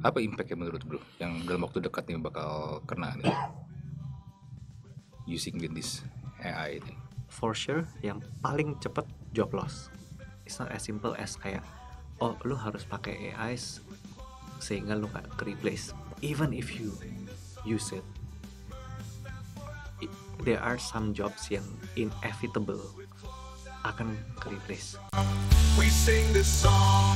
Apa impactnya menurut bro? Yang dalam waktu dekat nih bakal kena nih. Using this AI ini. For sure, yang paling cepet job loss. It's not as simple as kayak, oh lu harus pakai AI sehingga lu gak ke replace. Even if you use it, i- there are some jobs yang inevitable akan ke replace. We sing this song.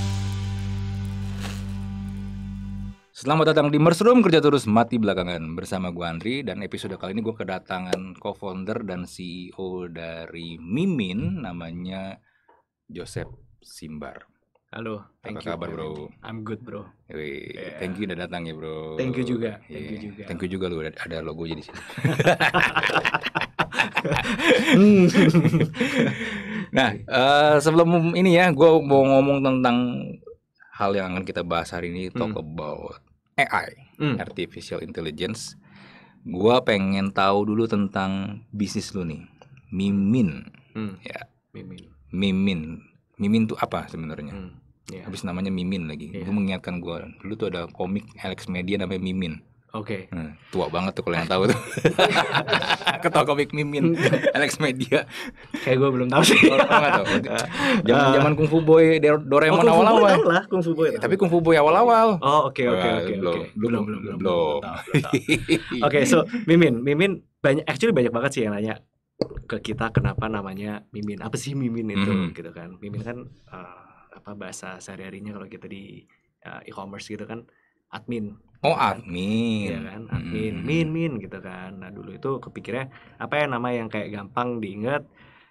Selamat datang di Mushroom Kerja Terus Mati Belakangan Bersama gue Andri Dan episode kali ini gue kedatangan co-founder dan CEO dari Mimin Namanya Joseph Simbar Halo, thank Apa you. kabar, bro? I'm good bro. Wih, Yeah. Thank you udah datang ya bro Thank you juga, thank Iya, you juga. Thank you juga lu ada, ada logonya di sini Nah eh, sebelum ini ya Gue mau ngomong tentang hal yang akan kita bahas hari ini Talk Hmm. about AI Hmm. artificial intelligence. Gua pengen tahu dulu tentang bisnis lu nih. Mimin, Hmm. Ya. Mimin. Mimin. Mimin tuh apa sebenarnya? Hmm. Ya. Habis namanya Mimin lagi. Iya. Gue mengingatkan gua dulu tuh ada komik Alex Media namanya Mimin. Oke. Hmm, tua banget tuh kalau yang tahu tuh. Ketua komik Mimin Alex Media. Kayak gue belum tahu sih. Oh, tau nggak tuh? Zaman-zaman Kung Fu Boy, Oh, Doraemon awal-awal. tahu lah, Kung Fu Boy. Tapi Kung Fu Boy awal-awal. Oh oke oke oke belum, belum, Belum belum. Oke, so Mimin, Mimin banyak actually banyak banget sih yang nanya ke kita kenapa namanya Mimin. Apa sih Mimin itu Mhm. gitu kan. Mimin kan eh, apa bahasa sehari-harinya kalau kita di eh, e-commerce gitu kan admin. Oh, Iya admin. kan, admin, Hmm. min min gitu kan. Nah, dulu itu kepikirnya apa ya nama yang kayak gampang diingat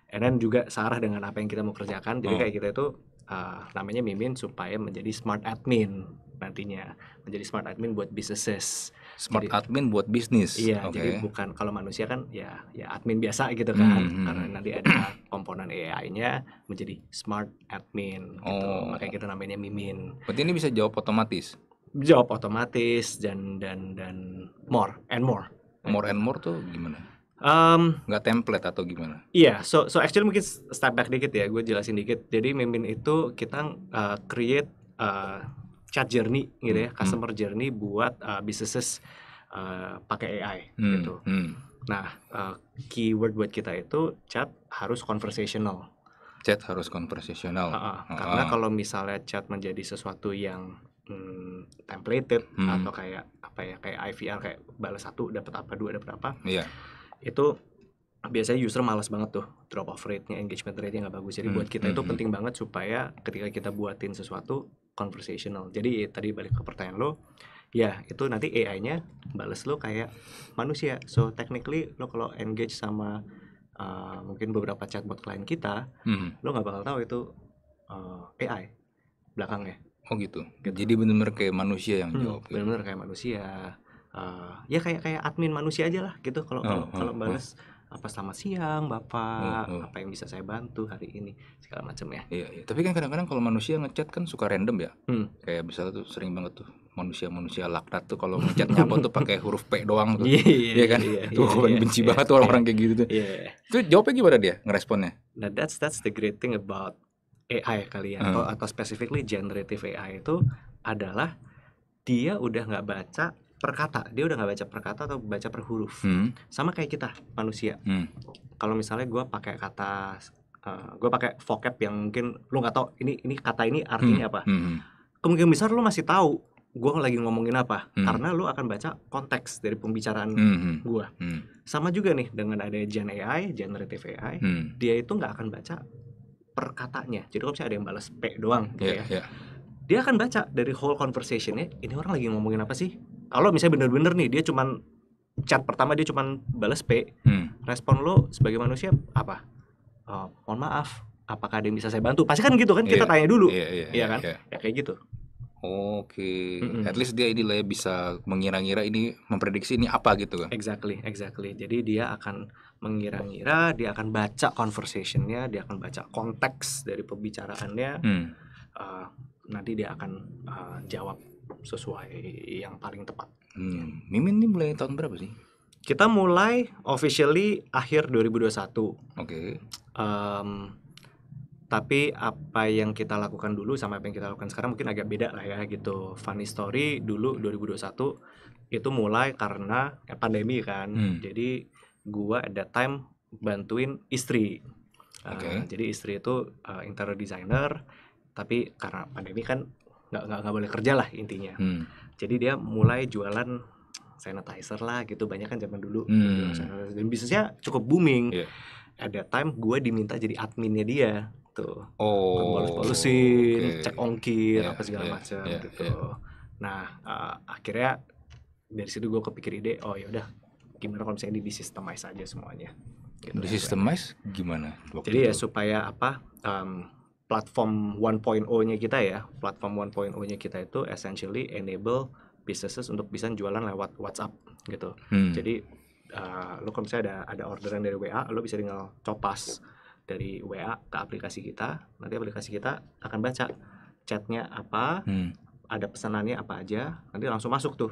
and then juga searah dengan apa yang kita mau kerjakan. Jadi Oh. kayak kita itu uh, namanya mimin supaya menjadi smart admin nantinya. Menjadi smart admin buat businesses. Smart Jadi- admin buat bisnis. Iya, Oke. jadi bukan kalau manusia kan ya ya admin biasa gitu kan. Hmm, Karena nanti ada komponen AI-nya menjadi smart admin gitu. Oh. Makanya kita namanya mimin. Berarti ini bisa jawab otomatis. Jawab otomatis dan dan dan more and more. More and more tuh gimana? Um, Nggak template atau gimana? Iya, so so actually mungkin step back dikit ya, gue jelasin dikit. Jadi Mimin itu kita uh, create uh, chat journey gitu ya, Hmm, customer journey buat uh, businesses uh, pakai AI Hmm, gitu. hmm. Nah, uh, keyword buat kita itu chat harus conversational. Chat harus konversasional. Uh, uh, Karena ah. kalau misalnya chat menjadi sesuatu yang hmm, templated Hmm. atau kayak apa ya, kayak IVR kayak balas satu dapat apa, dua dapat apa, Iya. itu biasanya user malas banget tuh drop off rate-nya, engagement rate-nya nggak bagus. Jadi Hmm, buat kita itu hmm, penting banget supaya ketika kita buatin sesuatu conversational. Jadi tadi balik ke pertanyaan lo, ya itu nanti AI-nya bales lo kayak manusia. So technically lo kalau engage sama uh, mungkin beberapa chatbot klien kita, Hmm. lo nggak bakal tahu itu uh, AI belakangnya. Oh gitu. Gitu. Jadi benar-benar kayak manusia yang Hmm, jawab. gitu. bener-bener kayak manusia. Uh, ya kayak kayak admin manusia aja lah gitu kalau kalau Oh, oh, kalau oh. balas apa selamat siang bapak Oh, oh. apa yang bisa saya bantu hari ini segala macam ya Iya, iya. Tapi kan kadang-kadang kalau manusia ngechat kan suka random ya. Hmm. Kayak misalnya tuh sering banget tuh manusia-manusia laknat tuh kalau ngechat nyapa tuh pakai huruf P doang tuh. iya Iya kan? tuh gue paling benci banget tuh orang-orang kayak gitu tuh. iya Itu jawabnya gimana dia ngeresponnya? nah that's that's the great thing about AI kali ya Hmm. atau atau specifically generative AI itu adalah dia udah nggak baca per kata dia udah nggak baca per kata atau baca per huruf Hmm. sama kayak kita manusia Hmm. kalau misalnya gue pakai kata gue pakai vocab yang mungkin lu nggak tahu ini ini kata ini artinya apa Hmm. kemungkinan besar lu masih tahu gue lagi ngomongin apa Hmm. karena lu akan baca konteks dari pembicaraan Hmm. Hmm. gue Hmm. sama juga nih dengan ada Gen AI generative AI Hmm. dia itu nggak akan baca per katanya jadi kalau misalnya ada yang balas P doang gitu Iya, ya iya. dia akan baca dari whole conversationnya ini orang lagi ngomongin apa sih kalau misalnya bener-bener nih dia cuman chat pertama dia cuman balas P Hmm. respon lo sebagai manusia apa Oh, mohon maaf apakah ada yang bisa saya bantu pasti kan gitu kan kita Iya, tanya dulu Iya, iya, Iya kan? iya. ya kayak gitu Oke, Mm-mm. at least dia ini lah ya bisa mengira-ngira ini memprediksi ini apa gitu kan? exactly exactly jadi dia akan mengira-ngira dia akan baca conversationnya dia akan baca konteks dari pembicaraannya Hmm. uh, nanti dia akan uh, jawab sesuai yang paling tepat Hmm. Mimin ini mulai tahun berapa sih? kita mulai officially akhir 2021 Oke. Em, tapi apa yang kita lakukan dulu sama apa yang kita lakukan sekarang mungkin agak beda lah ya gitu. Funny story dulu 2021 itu mulai karena ya, pandemi kan. Hmm. Jadi gua that time bantuin istri. Uh, Oke. jadi istri itu uh, interior designer, tapi karena pandemi kan nggak nggak boleh kerja lah intinya. Hmm. Jadi dia mulai jualan sanitizer lah gitu banyak kan zaman dulu Hmm. sanitizer. dan bisnisnya cukup booming. At that time gue diminta jadi adminnya dia tuh Oh. balus-balusin, oke. cek ongkir Iya, apa segala iya, macam iya, gitu. iya. Nah uh, akhirnya dari situ gue kepikir ide oh ya udah gimana kalau misalnya di sistemize aja semuanya. Gitu, Di end-to-end. systemize gimana? waktu Jadi ya itu? supaya apa um, platform 1.0-nya kita ya, platform 1.0-nya kita itu essentially enable businesses untuk bisa jualan lewat WhatsApp gitu. Hmm. Jadi uh, lo kalau misalnya ada ada orderan dari WA, lo bisa tinggal copas dari WA ke aplikasi kita. Nanti aplikasi kita akan baca chatnya apa, Hmm. ada pesanannya apa aja, nanti langsung masuk tuh.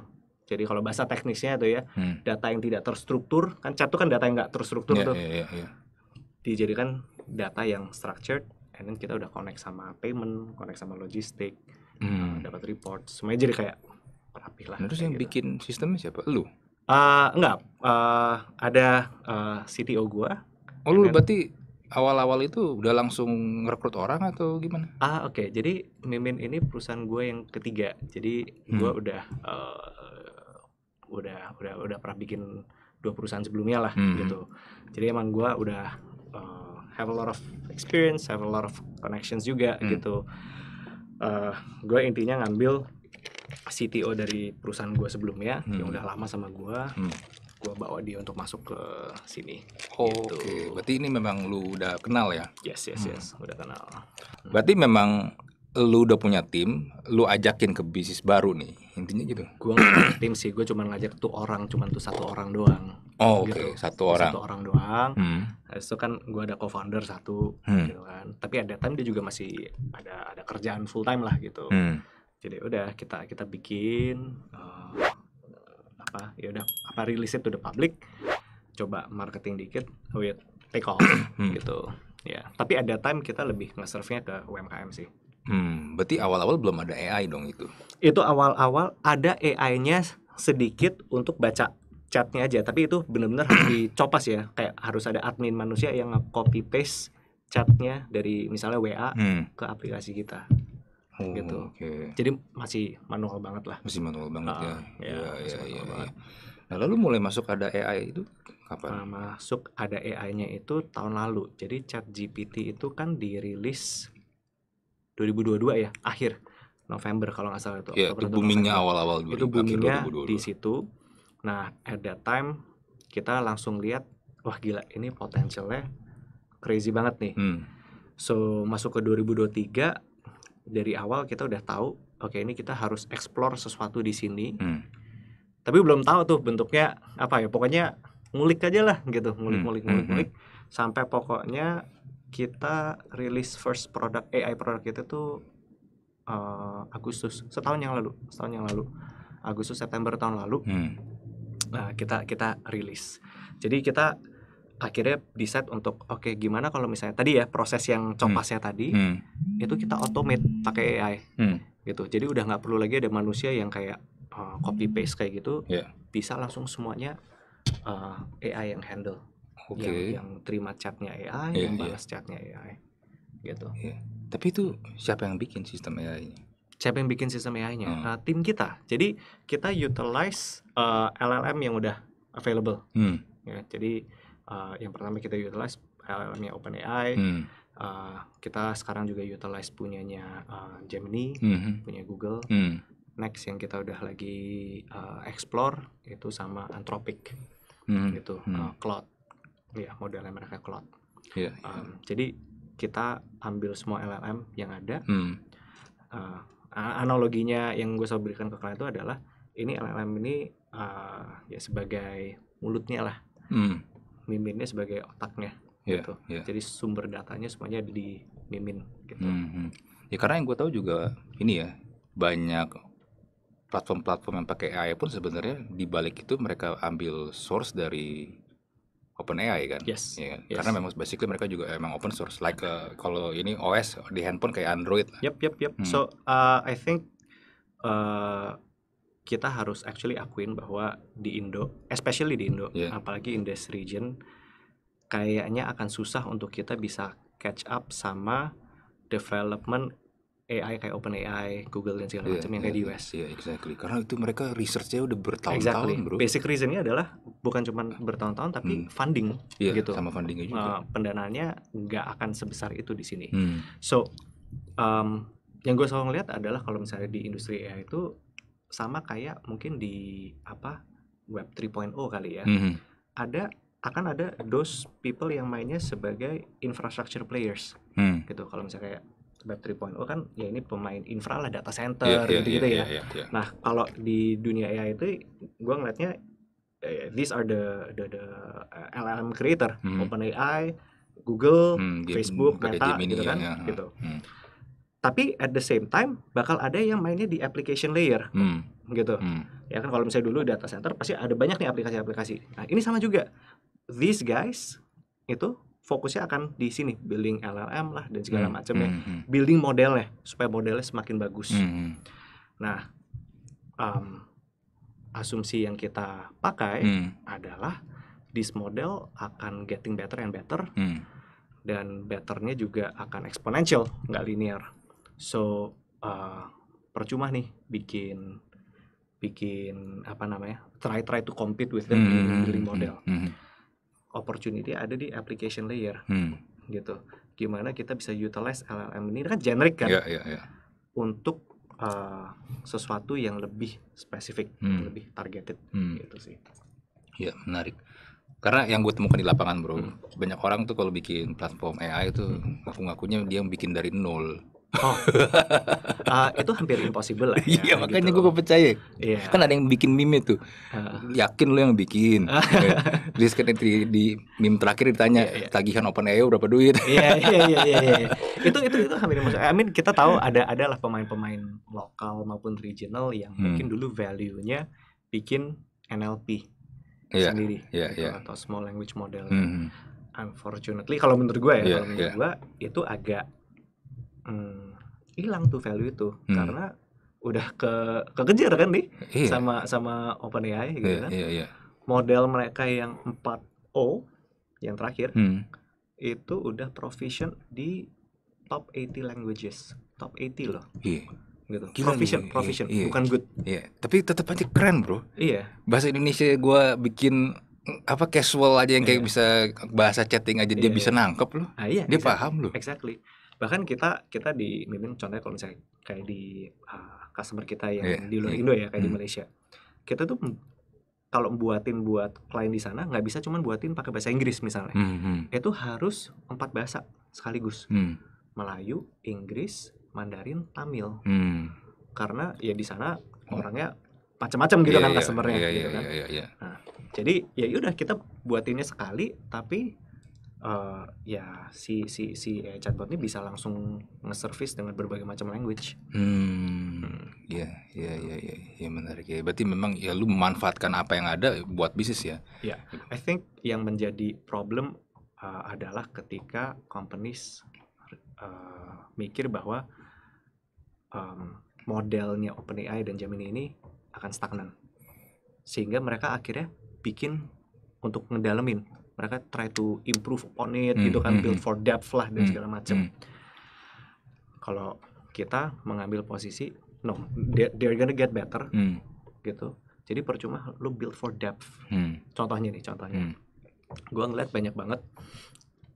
Jadi kalau bahasa teknisnya tuh ya, Hmm. data yang tidak terstruktur, kan chat tuh kan data yang nggak terstruktur Iya, tuh iya, iya, iya. dijadikan data yang structured and then kita udah connect sama payment, connect sama logistik, Hmm. dapat report, semuanya jadi kayak rapi lah. Nah, terus yang gitu. bikin sistemnya siapa? Lu? Eh, enggak, eh, ada eh, CTO gua. Oh, lu then- berarti awal-awal itu udah langsung ngerekrut orang atau gimana? Ah oke, jadi Mimin ini perusahaan gue yang ketiga. Jadi gua Hmm. udah eh, udah udah udah pernah bikin dua perusahaan sebelumnya lah Hmm. gitu. Jadi emang gua udah eh, have a lot of experience, have a lot of connections juga Hmm. gitu. Eh, gue intinya ngambil CTO dari perusahaan gue sebelumnya yang Hmm. udah lama sama gua. Hmm. Gua bawa dia untuk masuk ke sini. Oh, Gitu. Oke, berarti ini memang lu udah kenal ya? Yes yes Hmm. yes, udah kenal. Berarti memang lu udah punya tim, lu ajakin ke bisnis baru nih, intinya gitu. Gue tim sih, gue cuma ngajak tuh orang, cuma tuh satu orang doang. Oh, oke, Gitu. satu orang. Satu orang doang. Hmm. Habis itu kan gue ada co-founder satu, Hmm. gitu kan. Tapi ada time dia juga masih ada ada kerjaan full time lah gitu. Hmm. Jadi udah kita kita bikin eh, apa ya udah apa rilis itu udah public. Coba marketing dikit, with take off Hmm. gitu. Ya, tapi ada time kita lebih nge-serve-nya ke UMKM sih. Hmm, berarti awal-awal belum ada AI dong itu. Itu awal-awal ada AI-nya sedikit untuk baca chatnya aja, tapi itu benar-benar harus dicopas ya. Kayak harus ada admin manusia yang copy paste chatnya dari misalnya WA Hmm. ke aplikasi kita. Oh, Gitu. Oke. Jadi masih manual banget lah. Masih manual banget ya. Iya, ya, iya, iya, manual iya. banget. Nah, lalu mulai masuk ada AI itu kapan? Nah, masuk ada AI-nya itu tahun lalu. Jadi chat GPT itu kan dirilis 2022 ya, akhir November kalau nggak salah itu. Ya, itu boomingnya awal-awal itu 2000, akhir boomingnya 2022. di situ. Nah, at that time kita langsung lihat, wah gila ini potensialnya crazy banget nih. Hmm. So masuk ke 2023 dari awal kita udah tahu, oke ini kita harus explore sesuatu di sini. Hmm. Tapi belum tahu tuh bentuknya apa ya. Pokoknya ngulik aja lah gitu, ngulik, Hmm, ngulik, hmm, ngulik, ngulik. Sampai pokoknya kita rilis first product AI product kita tuh eh, Agustus setahun yang lalu, setahun yang lalu. Agustus September tahun lalu Hmm. Nah, kita kita rilis. Jadi kita akhirnya decide untuk oke gimana kalau misalnya tadi ya proses yang copasnya tadi Hmm. itu kita automate pakai AI Hmm. gitu. Jadi udah nggak perlu lagi ada manusia yang kayak uh, copy paste kayak gitu. Iya. Bisa langsung semuanya uh, AI yang handle. Oke. Yang yang terima chatnya AI, Iya, yang iya. balas chatnya AI. Gitu. Tapi itu siapa yang bikin sistem AI-nya? Siapa yang bikin sistem AI-nya? Hmm. Uh, tim kita. Jadi kita utilize uh, LLM yang udah available. Hmm. ya jadi uh, yang pertama kita utilize LLM-nya OpenAI Hmm. uh, kita sekarang juga utilize punyanya uh, Gemini Hmm. punya Google Hmm. next yang kita udah lagi uh, explore itu sama Anthropic Hmm. gitu Hmm. uh, Cloud ya modelnya mereka Cloud Iya. Um, jadi kita ambil semua LLM yang ada Hmm. uh, analoginya yang gue selalu berikan ke klien itu adalah ini LLM ini uh, ya sebagai mulutnya lah Hmm. miminnya sebagai otaknya Iya. gitu. Iya. Jadi sumber datanya semuanya ada di mimin gitu. Hmm, hmm. Ya karena yang gue tahu juga ini ya banyak platform-platform yang pakai AI pun sebenarnya di balik itu mereka ambil source dari OpenAI kan. Yes. Iya kan? Yes. Karena memang basically mereka juga emang open source. Like uh, kalau ini OS di handphone kayak Android. lah. Yep, yep, yep. Hmm. So uh, I think uh, kita harus actually akuin bahwa di Indo, especially di Indo, Yeah. apalagi in this region, kayaknya akan susah untuk kita bisa catch up sama development AI kayak OpenAI, Google dan segala Iya, macam yang iya, kayak di US. Iya, exactly. Karena itu mereka researchnya udah bertahun-tahun, Exactly. bro. Basic reasonnya adalah bukan cuma bertahun-tahun tapi Hmm. funding Iya, gitu. sama fundingnya juga. Uh, pendanaannya nggak akan sebesar itu di sini. Hmm. So, um, yang gue selalu ngeliat adalah kalau misalnya di industri AI itu sama kayak mungkin di apa web 3.0 kali ya. Mhm. Ada akan ada those people yang mainnya sebagai infrastructure players Hmm. gitu. Kalau misalnya kayak web 3.0 kan ya ini pemain infra lah data center Iya, iya, gitu-gitu iya, ya. iya, iya. Nah, kalau di dunia AI itu gue ngeliatnya eh, these are the the, the uh, LLM creator, Hmm. OpenAI, Google, Hmm, Facebook, Meta Gemini gitu kan, ya, ya. gitu. Hmm. Tapi at the same time bakal ada yang mainnya di application layer Hmm. gitu. Hmm. Ya kan kalau misalnya dulu data center pasti ada banyak nih aplikasi-aplikasi. Nah, ini sama juga. These guys itu fokusnya akan di sini building LLM lah dan segala Hmm. macamnya. Hmm. Hmm. Building modelnya supaya modelnya semakin bagus. Hmm. Nah, um, asumsi yang kita pakai Hmm. adalah this model akan getting better and better Hmm. dan betternya juga akan exponential, nggak linear. So uh, percuma nih bikin bikin apa namanya try try to compete with them in Hmm. building model. Hmm. Opportunity ada di application layer Hmm. gitu. Gimana kita bisa utilize LLM ini kan generic kan Iya, iya, iya. untuk uh, sesuatu yang lebih spesifik, Hmm. lebih targeted Hmm. gitu sih. Iya, menarik. Karena yang gue temukan di lapangan, bro, Hmm. banyak orang tuh kalau bikin platform AI itu ngaku-ngakunya dia yang bikin dari nol. Oh, uh, itu hampir impossible lah. ya, Iya, makanya gitu. gue percaya. Iya. Kan ada yang bikin meme tuh. Uh, Yakin lu yang bikin. Terus kan di, di meme terakhir ditanya Iya, iya. tagihan OpenAI berapa duit? Iya iya iya iya. iya. Itu itu itu hampir impossible. I mean kita tahu ada adalah pemain-pemain lokal maupun regional yang Hmm. mungkin dulu value-nya bikin NLP Iya, sendiri iya, gitu, iya. atau small language model. Hmm. Unfortunately kalau menurut gue ya, Iya, kalau menurut iya. gue itu agak hmm, hilang tuh value itu Hmm. karena udah ke kekejar kan nih Iya. sama sama OpenAI gitu Iya, kan. iya, iya. Model mereka yang 4O yang terakhir Hmm. itu udah proficient di top 80 languages. Top 80 loh Iya, gitu. Gila proficient, nih, iya, proficient, iya. bukan good. iya. Tapi tetap aja keren, bro. Iya. Bahasa Indonesia gua bikin apa casual aja yang kayak Iya. bisa bahasa chatting aja dia Iya, bisa iya. nangkep loh. Ah iya, Dia exactly. paham loh. Exactly. Bahkan kita kita di mimin contohnya kalau misalnya kayak di uh, customer kita yang Iya, di luar iya. Indo ya kayak di Hmm. Malaysia. Kita tuh m- kalau buatin buat klien di sana nggak bisa cuman buatin pakai bahasa Inggris misalnya. Hmm, hmm, Itu harus empat bahasa sekaligus. hmm, Melayu, Inggris, Mandarin, Tamil. hmm. Karena ya di sana orangnya macam-macam gitu Iya, kan iya, customernya iya, gitu iya, kan. iya, iya, iya. Jadi ya udah kita buatinnya sekali tapi eh, ya si si si eh, chatbot ini bisa langsung nge-service dengan berbagai macam language. Hmm, iya, iya, iya, iya, iya, menarik ya. Berarti memang ya lu memanfaatkan apa yang ada buat bisnis ya. I think yang menjadi problem uh, adalah ketika companies uh, mikir bahwa um, modelnya OpenAI dan Gemini ini akan stagnan, sehingga mereka akhirnya bikin untuk ngedalemin. Mereka try to improve on it, Hmm, gitu kan, hmm, build hmm. for depth lah dan Hmm, segala macam. hmm. Kalau kita mengambil posisi, no, they- they're gonna get better, Hmm, gitu. Jadi percuma lu build for depth. hmm, Contohnya nih, contohnya. hmm, gue ngeliat banyak banget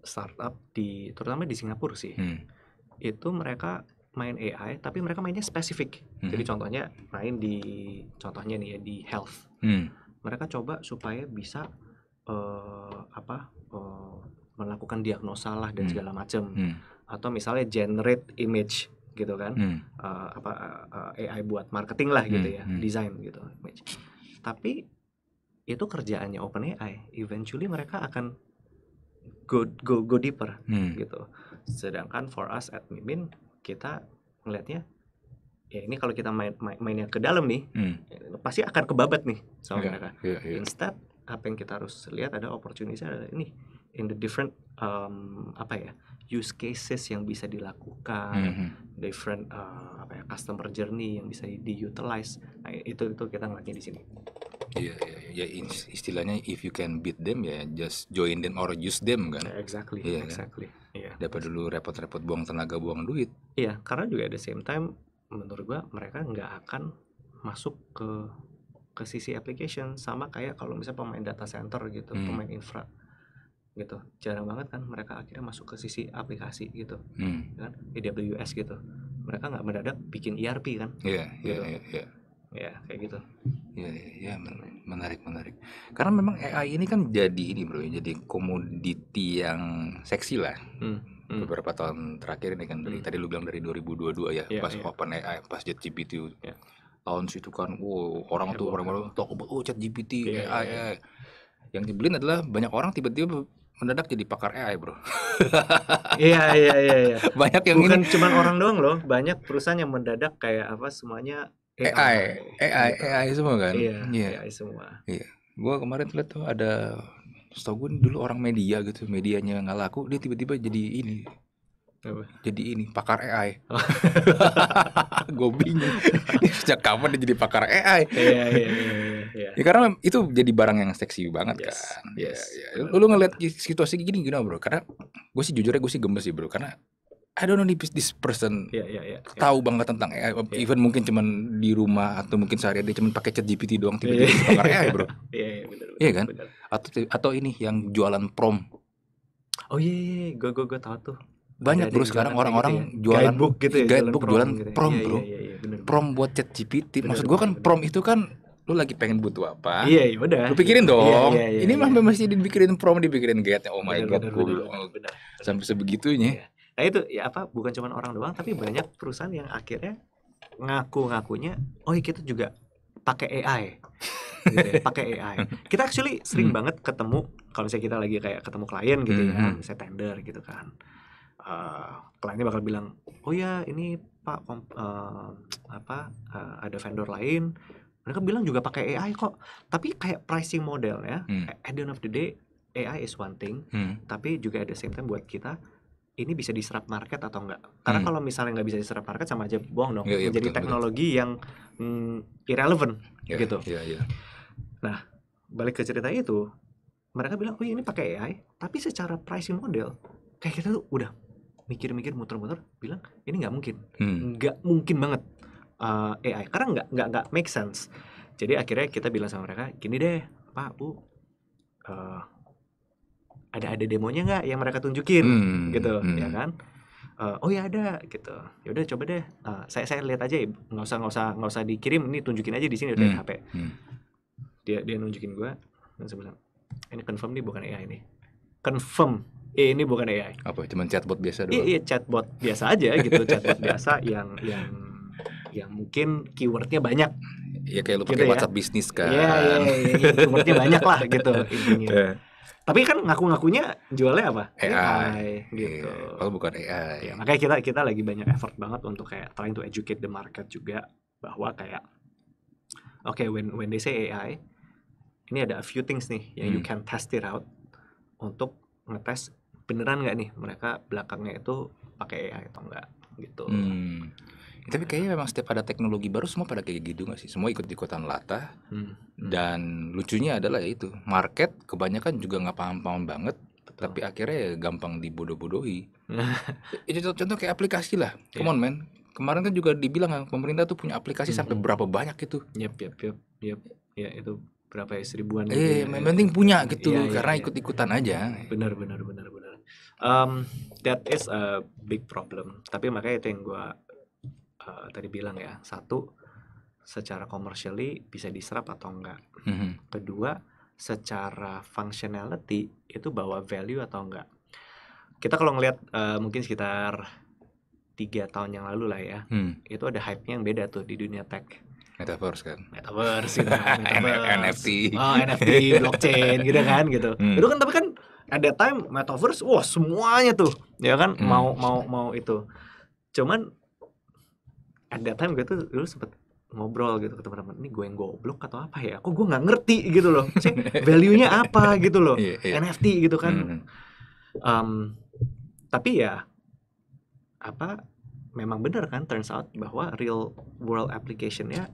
startup di terutama di Singapura sih hmm, itu mereka main AI tapi mereka mainnya spesifik Mhm. jadi contohnya main di contohnya nih ya di health hmm, mereka coba supaya bisa eh, apa eh, melakukan diagnosa lah dan Hmm. segala macam hmm, atau misalnya generate image gitu kan hmm, eh, apa eh, AI buat marketing lah gitu Hmm, ya hmm. desain gitu image tapi itu kerjaannya OpenAI eventually mereka akan go go go deeper hmm. gitu sedangkan for us at Mimin kita ngelihatnya ya ini kalau kita main, main mainnya ke dalam nih Hmm. pasti akan kebabat nih sama Iya, mereka iya, iya. instead apa yang kita harus lihat ada opportunity adalah ini in the different um, apa ya use cases yang bisa dilakukan Mhm. different uh, apa ya customer journey yang bisa di, utilize nah, itu itu kita ngeliatnya di sini Iya, iya, iya. Ya, is- istilahnya if you can beat them ya just join them or use them kan. Exactly Iya, kan? exactly iya Daripada dulu repot-repot buang tenaga, buang duit. iya karena juga at the same time menurut gua mereka nggak akan masuk ke ke sisi application sama kayak kalau misalnya pemain data center gitu Hmm. pemain infra gitu jarang banget kan mereka akhirnya masuk ke sisi aplikasi gitu Hmm. kan AWS gitu mereka nggak mendadak bikin ERP kan Iya, iya, Gitu. iya, iya. ya kayak gitu Iya, iya, men- menarik, menarik. Karena memang AI ini kan jadi ini bro, jadi komoditi yang seksi lah. Hmm, hmm. Beberapa tahun terakhir ini kan dari Hmm. tadi lu bilang dari 2022 ya, Iya, pas iya. open AI, pas ChatGPT Iya. Launch itu kan, wow, orang tuh Heboh, orang-orang about oh ChatGPT, Iya, AI, iya, AI. Yang dibeliin adalah banyak orang tiba-tiba mendadak jadi pakar AI bro. iya iya iya iya banyak yang bukan ini cuman orang doang loh banyak perusahaan yang mendadak kayak apa semuanya AI, AI, gitu. AI semua kan. iya Iya. AI semua Gua kemarin lihat tuh ada setahu gue dulu orang media gitu, medianya nggak laku, dia tiba-tiba jadi ini, Apa? jadi ini pakar AI. Oh. gue bingung. Sejak kapan dia jadi pakar AI? iya iya iya iya, Ya karena itu jadi barang yang seksi banget Yes, kan. yes, Ya, ya. Lu, lu ngeliat situasi gini gini bro, karena gue sih jujur aja gue sih gemes sih bro, karena I don't know this, this person iya iya iya tahu banget tentang AI, even mungkin cuman di rumah atau mungkin sehari dia cuman pakai chat GPT doang tiba-tiba jadi pakar AI bro. iya iya benar Iya kan? benar. Atau atau ini yang jualan prom oh iya gue gue gue tahu tuh banyak bro sekarang orang-orang gitu ya. jualan guidebook gitu ya guidebook jualan gitu ya. prom Iya, bro iya iya iya prom buat chat GPT Bener, maksud gua kan bener, prom itu kan lu lagi pengen butuh apa iya iya udah lu pikirin Iya, dong iya, iya, ini iya. mah mesti dipikirin prom dipikirin guide oh my Benar, god benar, oh, benar. sampai sebegitunya Nah itu ya apa bukan cuma orang doang tapi banyak perusahaan yang akhirnya ngaku-ngakunya oh iya, kita juga pakai AI. Gitu ya, pakai AI. Kita actually sering Hmm. banget ketemu kalau misalnya kita lagi kayak ketemu klien gitu ya, Hmm. misalnya tender gitu kan. Eh, kliennya bakal bilang, "Oh ya, ini Pak kom- eh, apa eh, ada vendor lain." Mereka bilang juga pakai AI kok. Tapi kayak pricing model ya. Hmm. At the end of the day, AI is one thing, Hmm. tapi juga at the same time buat kita ini bisa diserap market atau enggak karena Hmm. kalau misalnya nggak bisa diserap market sama aja bohong dong Iya, iya, menjadi betul, betul. teknologi yang mm, irrelevant Ya, Gitu. ya, ya. balik ke cerita itu mereka bilang oh iya, ini pakai AI tapi secara pricing model kayak kita tuh udah mikir-mikir muter-muter bilang ini nggak mungkin. Hmm. nggak mungkin banget uh, AI karena nggak nggak nggak make sense. Jadi akhirnya kita bilang sama mereka gini deh pak bu uh, ada ada demonya nggak yang mereka tunjukin? Hmm, gitu hmm. ya kan? Eh, oh ya ada gitu. Ya udah coba deh Eh, saya saya lihat aja nggak usah nggak usah nggak usah dikirim ini tunjukin aja di sini udah di Hmm, HP. hmm. dia dia nunjukin gua dan saya bilang ini confirm nih bukan AI ini confirm eh, ini bukan AI apa? Cuman chatbot biasa doang? iya iya chatbot biasa aja gitu. Chatbot biasa yang yang yang mungkin keywordnya banyak. Ya kayak lu Gitu pakai ya. WhatsApp bisnis kan. Iya iya iya keywordnya banyak lah gitu intinya. Eh, tapi kan ngaku-ngakunya jualnya apa? AI. gitu iya. kalau bukan AI ya makanya kita kita lagi banyak effort banget untuk kayak trying to educate the market juga bahwa kayak oke when when they say AI ini ada a few things nih yang you Hmm. can test it out untuk ngetes beneran nggak nih mereka belakangnya itu pakai AI atau enggak gitu Hmm. Ya, Tapi kayaknya memang setiap ada teknologi baru semua pada kayak gitu nggak sih? Semua ikut-ikutan latah Hmm. dan lucunya adalah ya itu market kebanyakan juga nggak paham-paham banget, Betul. tapi akhirnya ya gampang dibodoh-bodohi. itu contoh, contoh kayak aplikasi lah, come on man. Kemarin kan juga dibilang kan, pemerintah tuh punya aplikasi sampai Mhm. berapa banyak itu. Yep, yep, yep, yep. Ya itu berapa ya seribuan gitu Eh, ya. yang penting punya gitu, Iya, iya, karena iya. ikut-ikutan aja. Benar, benar, benar. Um, that is a big problem. Tapi makanya itu yang gua uh, tadi bilang ya. Satu, secara commercially bisa diserap atau enggak. Mhm. Kedua, secara functionality itu bawa value atau enggak. Kita kalau ngelihat uh, mungkin sekitar tiga tahun yang lalu lah ya, Hmm, itu ada hype-nya yang beda tuh di dunia tech. Metaverse kan. Metaverse gitu kan, metaverse. NFT. Oh, NFT, blockchain gitu kan gitu. Hmm. Itu kan tapi kan at that time metaverse wah semuanya tuh ya kan Hmm. mau mau mau itu. Cuman at that time gue tuh dulu sempet ngobrol gitu ke teman-teman ini gue yang goblok atau apa ya kok gue nggak ngerti gitu loh Maksudnya value-nya apa gitu loh Iya, iya. NFT gitu kan Hmm. Um, tapi ya apa memang benar kan turns out bahwa real world application-nya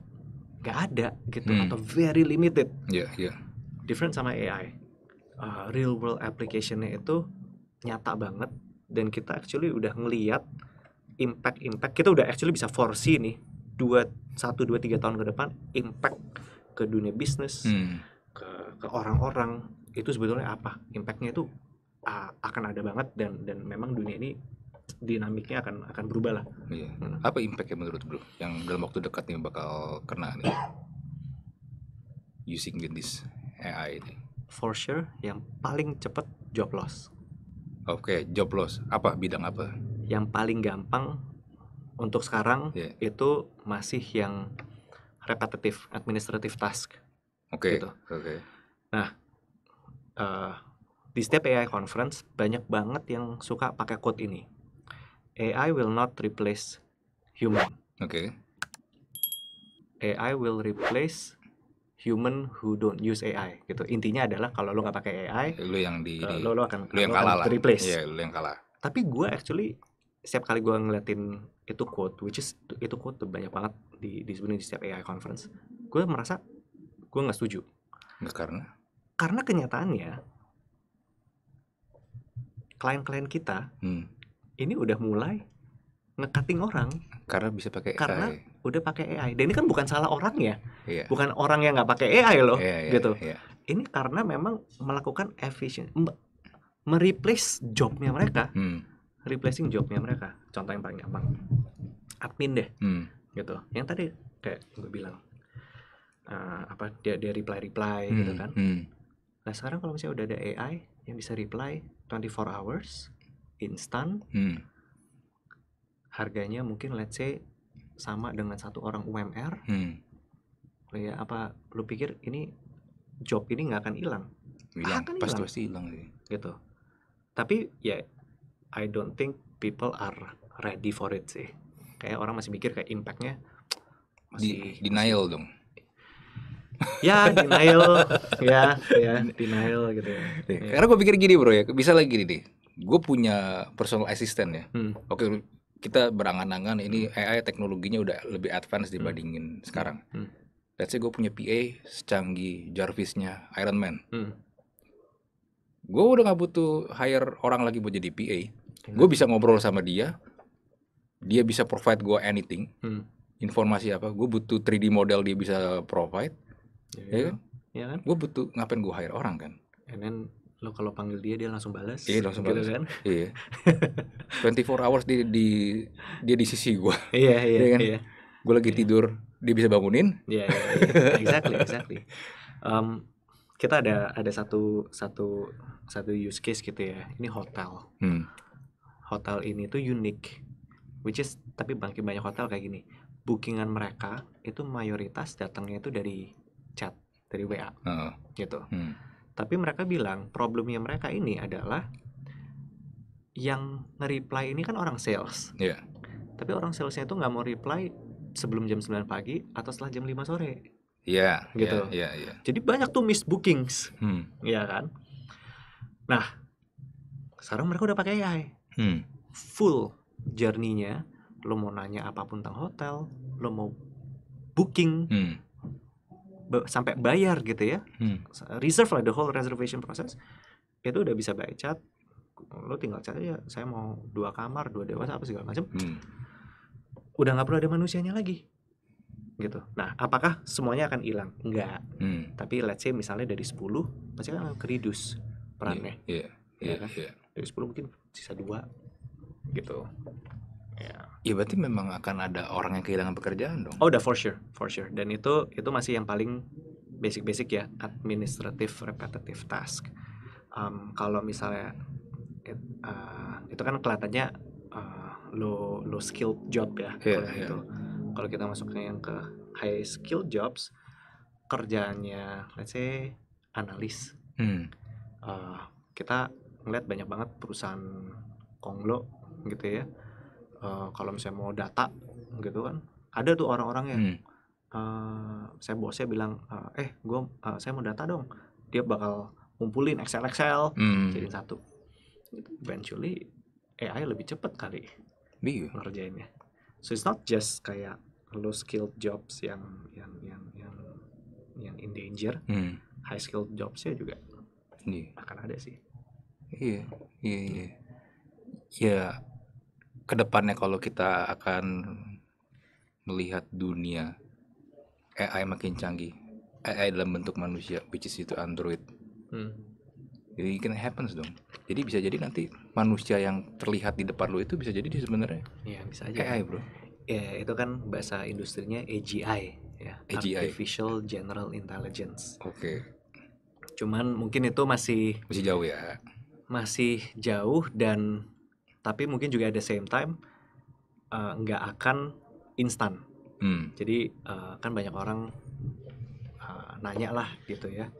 nggak ada gitu Hmm. atau very limited Iya, iya. different sama AI Uh, real world application-nya itu nyata banget dan kita actually udah ngeliat impact impact kita udah actually bisa foresee nih dua satu dua tiga tahun ke depan impact ke dunia bisnis Hmm. ke ke orang-orang itu sebetulnya apa impactnya itu uh, akan ada banget dan dan memang dunia ini dinamiknya akan akan berubah lah Iya. Hmm. Apa impactnya menurut bro? Yang dalam waktu dekat nih bakal kena nih. Using this AI ini. for sure yang paling cepet job loss Oke, job loss. Apa bidang apa? yang paling gampang untuk sekarang Iya. itu masih yang repetitive administrative task Oke. Gitu. Oke. Eh, di setiap AI conference banyak banget yang suka pakai quote ini AI will not replace human Oke. AI will replace human who don't use AI gitu intinya adalah kalau lo nggak pakai AI Lu yang di, eh, di- lo lo akan lu yang lo akan kalah lah. replace Iya, lu yang kalah. tapi gue actually setiap kali gue ngeliatin itu quote which is itu quote tuh banyak banget di di sebenarnya di setiap AI conference gue merasa gue nggak setuju Nggak karena karena kenyataannya klien-klien kita hmm, ini udah mulai nge-cutting orang. Karena bisa pakai Karena- AI. udah pakai AI dan ini kan bukan salah orangnya Iya. bukan orang yang nggak pakai AI loh Iya, iya, gitu. Iya. ini karena memang melakukan efisien me- mereplace jobnya mereka. Hmm, replacing jobnya mereka. Contoh yang paling gampang. Admin deh. Hmm, gitu. Yang tadi kayak gue bilang eh, apa dia dia reply reply hmm, gitu kan. hmm. nah sekarang kalau misalnya udah ada AI yang bisa reply 24 hours instan hmm, harganya mungkin let's say sama dengan satu orang UMR hmm. ya apa lu pikir ini job ini nggak akan hilang Bilang Akan pasti hilang. pasti hilang sih. gitu tapi ya I don't think people are ready for it sih kayak orang masih mikir kayak impactnya Di, masih denial dong. ya denial ya ya denial gitu ya Nih, Iya. Karena gue pikir gini bro ya, bisa lagi gini nih. Gue punya personal assistant ya. Hmm. Oke, kita berangan-angan ini AI teknologinya udah lebih advance dibandingin sekarang. Hmm. Let's say gue punya PA secanggih Jarvisnya Iron Man. Hmm. Gue udah nggak butuh hire orang lagi buat jadi PA. Gue bisa ngobrol sama dia. Dia bisa provide gue anything. Hmm. Informasi apa? Gue butuh 3D model dia bisa provide. ya, Ya kan? ya kan Gue butuh ngapain gue hire orang kan? and then lo kalau panggil dia dia langsung balas Iya, langsung gitu balas. kan Iya. 24 hours di, di dia di sisi gue. iya iya Iya kan? iya Gue lagi tidur, dia bisa bangunin. Iya, iya, iya. exactly, exactly. Um, kita ada ada satu satu satu use case gitu ya. Ini hotel. Hmm. Hotel ini tuh unik, which is tapi makin banyak hotel kayak gini. Bookingan mereka itu mayoritas datangnya itu dari chat, dari WA Heeh. gitu. Hmm. Tapi mereka bilang problemnya mereka ini adalah yang nge-reply ini kan orang sales. Iya. Tapi orang salesnya itu nggak mau reply sebelum jam 9 pagi atau setelah jam 5 sore. Iya, Gitu. Iya, iya, iya. Jadi banyak tuh miss bookings, Hmm. ya kan? Nah, sekarang mereka udah pakai AI, Hmm. full journey-nya. Lo mau nanya apa pun tentang hotel, lo mau booking Hmm. Sampai bayar gitu ya, Hmm. reserve lah the whole reservation process, itu udah bisa by chat. Lo tinggal chat aja, saya mau dua kamar, dua dewasa apa segala macam. Hmm. Udah nggak perlu ada manusianya lagi, gitu. Nah, apakah semuanya akan hilang? Enggak. Hmm. Tapi let's say misalnya dari 10 pasti kan akan kereduce perannya. Iya, Iya iya, kan? iya. dari 10 mungkin sisa dua gitu ya Ya berarti memang akan ada orang yang kehilangan pekerjaan dong. oh udah for sure for sure dan itu itu masih yang paling basic basic ya administrative repetitive task Em, kalau misalnya it- eh, itu kan kelihatannya eh, low low skilled job ya Iya, kalau iya. itu kalau kita masuknya yang ke high skilled jobs kerjaannya let's say analis Hmm. eh, kita ngeliat banyak banget perusahaan konglo gitu ya Eh, kalau misalnya mau data gitu kan ada tuh orang-orang yang Hmm. eh, saya bosnya bilang eh, eh gue saya mau data dong dia bakal ngumpulin Excel Excel Hmm. jadiin satu Itu eventually AI lebih cepat kali Iya. ngerjainnya so it's not just kayak low skilled jobs yang yang yang yang yang in danger Hmm. high skilled jobsnya juga Iya. akan ada sih Iya, iya, iya. Ya, ke depannya kalau kita akan melihat dunia AI makin canggih, AI dalam bentuk manusia, which is itu Android. Hmm. Jadi can happens dong. Jadi bisa jadi nanti manusia yang terlihat di depan lu itu bisa jadi dia sebenarnya ya bisa aja AI bro. ya itu kan bahasa industrinya AGI ya AGI. Artificial General Intelligence Oke, cuman mungkin itu masih masih jauh ya. masih jauh dan tapi mungkin juga at the same time eh, nggak akan instan Hmm. jadi eh, kan banyak orang eh, nanya lah gitu ya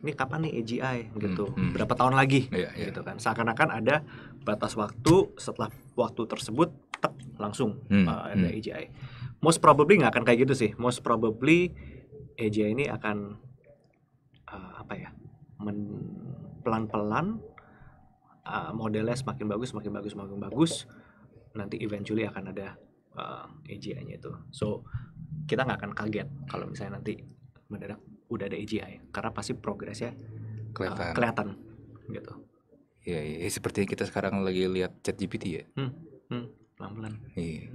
ini kapan nih AGI gitu Hmm, hmm. berapa tahun lagi Iya, iya. gitu kan seakan-akan ada batas waktu setelah waktu tersebut tek langsung Hmm, uh, ada hmm. AGI most probably nggak akan kayak gitu sih most probably AGI ini akan uh, apa ya men- pelan-pelan uh, modelnya semakin bagus semakin bagus semakin bagus nanti eventually akan ada uh, AGI-nya itu so kita nggak akan kaget kalau misalnya nanti mendadak udah ada AGI karena pasti progresnya uh, Kelihatan. kelihatan gitu Iya, iya. Seperti kita sekarang lagi lihat chat GPT ya. pelan-pelan Iya.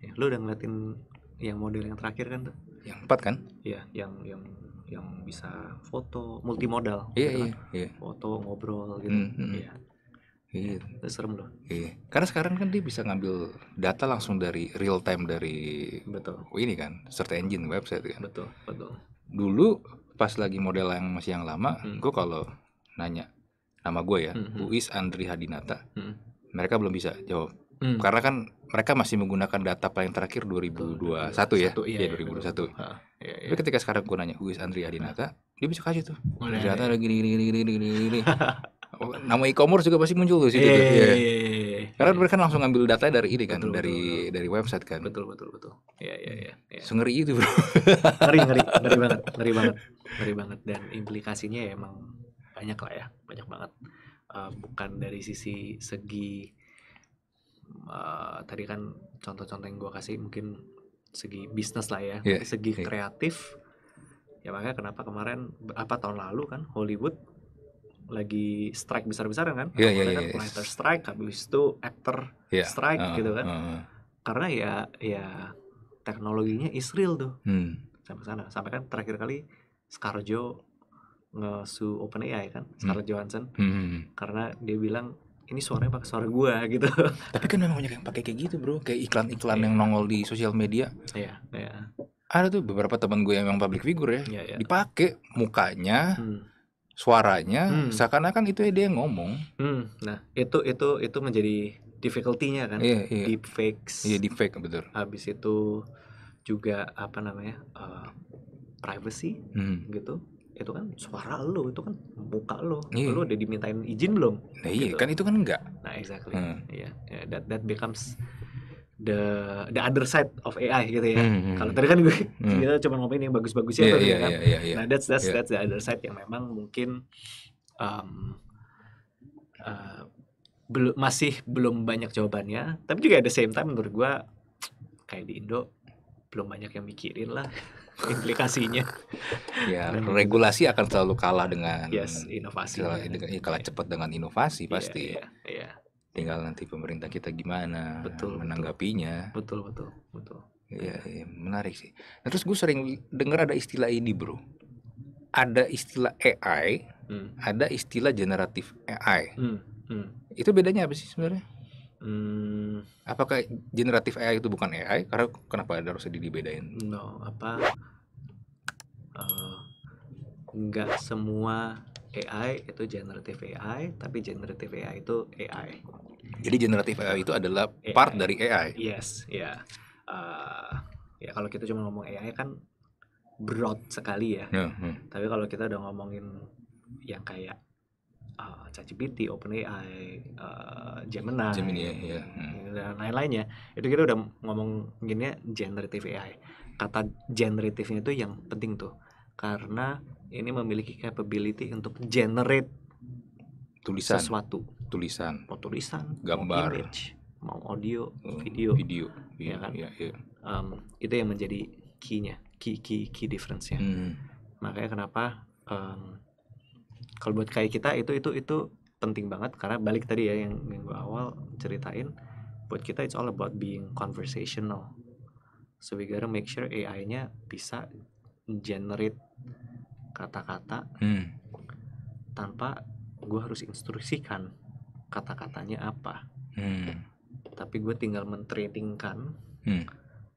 ya, lu udah ngeliatin yang model yang terakhir kan tuh Yang empat kan? ya yang yang yang bisa foto multimodal Iya, gitu iya, kan. iya. foto ngobrol gitu Hmm, hmm. iya Iya. itu serem loh Iya. Karena sekarang kan dia bisa ngambil data langsung dari real time dari betul ini kan, search engine website kan. betul betul Dulu pas lagi model yang masih yang lama, Hmm. gue kalau nanya nama gue ya, Hmm, hmm. Uis Andri Hadinata, Hmm. mereka belum bisa jawab. Hmm. Karena kan mereka masih menggunakan data paling terakhir 2021 ya, Satu, iya, Iya, iya, 2021. betul. Ha, iya, iya. Tapi ketika sekarang gue nanya Uis Andri Hadinata, dia bisa kasih tuh. Udah, Data iya. lagi gini gini gini gini gini. Oh, Nama e-commerce juga pasti muncul tuh situ Iya, tuh. iya, Iya. iya, iya. Karena mereka langsung ngambil data dari ini kan, Betul, dari betul, dari website kan. betul betul betul iya iya iya iya. Sengeri itu bro. ngeri ngeri ngeri banget ngeri banget ngeri banget dan implikasinya ya emang banyak lah ya banyak banget Uh, bukan dari sisi segi uh, tadi kan contoh-contoh yang gue kasih mungkin segi bisnis lah ya Tapi segi iya. kreatif ya makanya kenapa kemarin apa tahun lalu kan Hollywood lagi strike besar-besaran kan Iya, iya, Awalnya kan iya. writer strike habis itu actor Iya. strike Heeh, gitu kan heeh. karena ya ya teknologinya is real tuh Hmm. sampai sana sampai kan terakhir kali Scarjo ngesu OpenAI kan Scarlett Johansson Hmm. karena dia bilang ini suaranya pakai suara gua gitu Tapi kan memang banyak yang pakai kayak gitu bro, kayak iklan-iklan Iya. yang nongol di sosial media. ya ya Ada tuh beberapa teman gue yang memang public figure ya, ya ya dipakai mukanya, Hmm. Suaranya, Hmm. seakan-akan itu dia yang ngomong. Hmm. nah itu itu itu menjadi difficulty-nya kan Iya, iya. deepfakes Iya, di fake betul. habis itu juga apa namanya uh, privacy Hmm. gitu itu kan suara lo itu kan muka lo Iya. lo udah dimintain izin belum Nah, iya, Gitu. kan itu kan enggak. Nah, exactly. Hmm. Iya, yeah, that that becomes the the other side of AI gitu ya. Hmm. Kalau tadi kan gue Hmm. kita cuma ngomongin yang bagus-bagusnya Iya, tuh iya, kan. iya, iya, iya. Nah, that's that's Iya. that's the other side yang memang mungkin um, uh, belum masih belum banyak jawabannya, tapi juga at the same time menurut gua kayak di Indo belum banyak yang mikirin lah implikasinya. Ya, Dan- regulasi akan selalu kalah dengan Yes, inovasi. kalah, dengan- iya, kalah cepat dengan inovasi pasti. Iya, iya, Tinggal nanti pemerintah kita gimana Betul, menanggapinya. betul betul betul. Iya, iya, menarik sih. Nah, terus gue sering dengar ada istilah ini, bro. Ada istilah AI, Hmm. ada istilah generatif AI. Hmm. Hmm. Itu bedanya apa sih sebenarnya? Hmm, Apakah generatif AI itu bukan AI? Karena kenapa ada harus dibedain? no apa eh, nggak semua AI itu generative AI tapi generative AI itu AI Jadi generatif AI itu adalah part AI. dari AI. yes ya Eh, ya kalau kita cuma ngomong AI kan broad sekali ya Ya, hmm. tapi kalau kita udah ngomongin yang kayak uh, ChatGPT, OpenAI, uh, Gemini, Gemini, ya, ya. Hmm. dan lain-lainnya itu kita udah ngomonginnya generative AI kata generatifnya itu yang penting tuh karena ini memiliki capability untuk generate tulisan. sesuatu. Tulisan. Mau tulisan Gambar. mau image mau audio eh, video. video. Iya kan? iya iya. Um, itu yang menjadi key-nya key key key difference-nya. Hmm. makanya kenapa um, kalau buat kayak kita itu itu itu penting banget. Karena balik tadi ya yang, yang gua awal ceritain buat kita it's all about being conversational. So we gotta make sure AI-nya bisa generate kata-kata Hmm. tanpa gua harus instruksikan kata-katanya apa Hmm. tapi gue tinggal mentradingkan Hmm.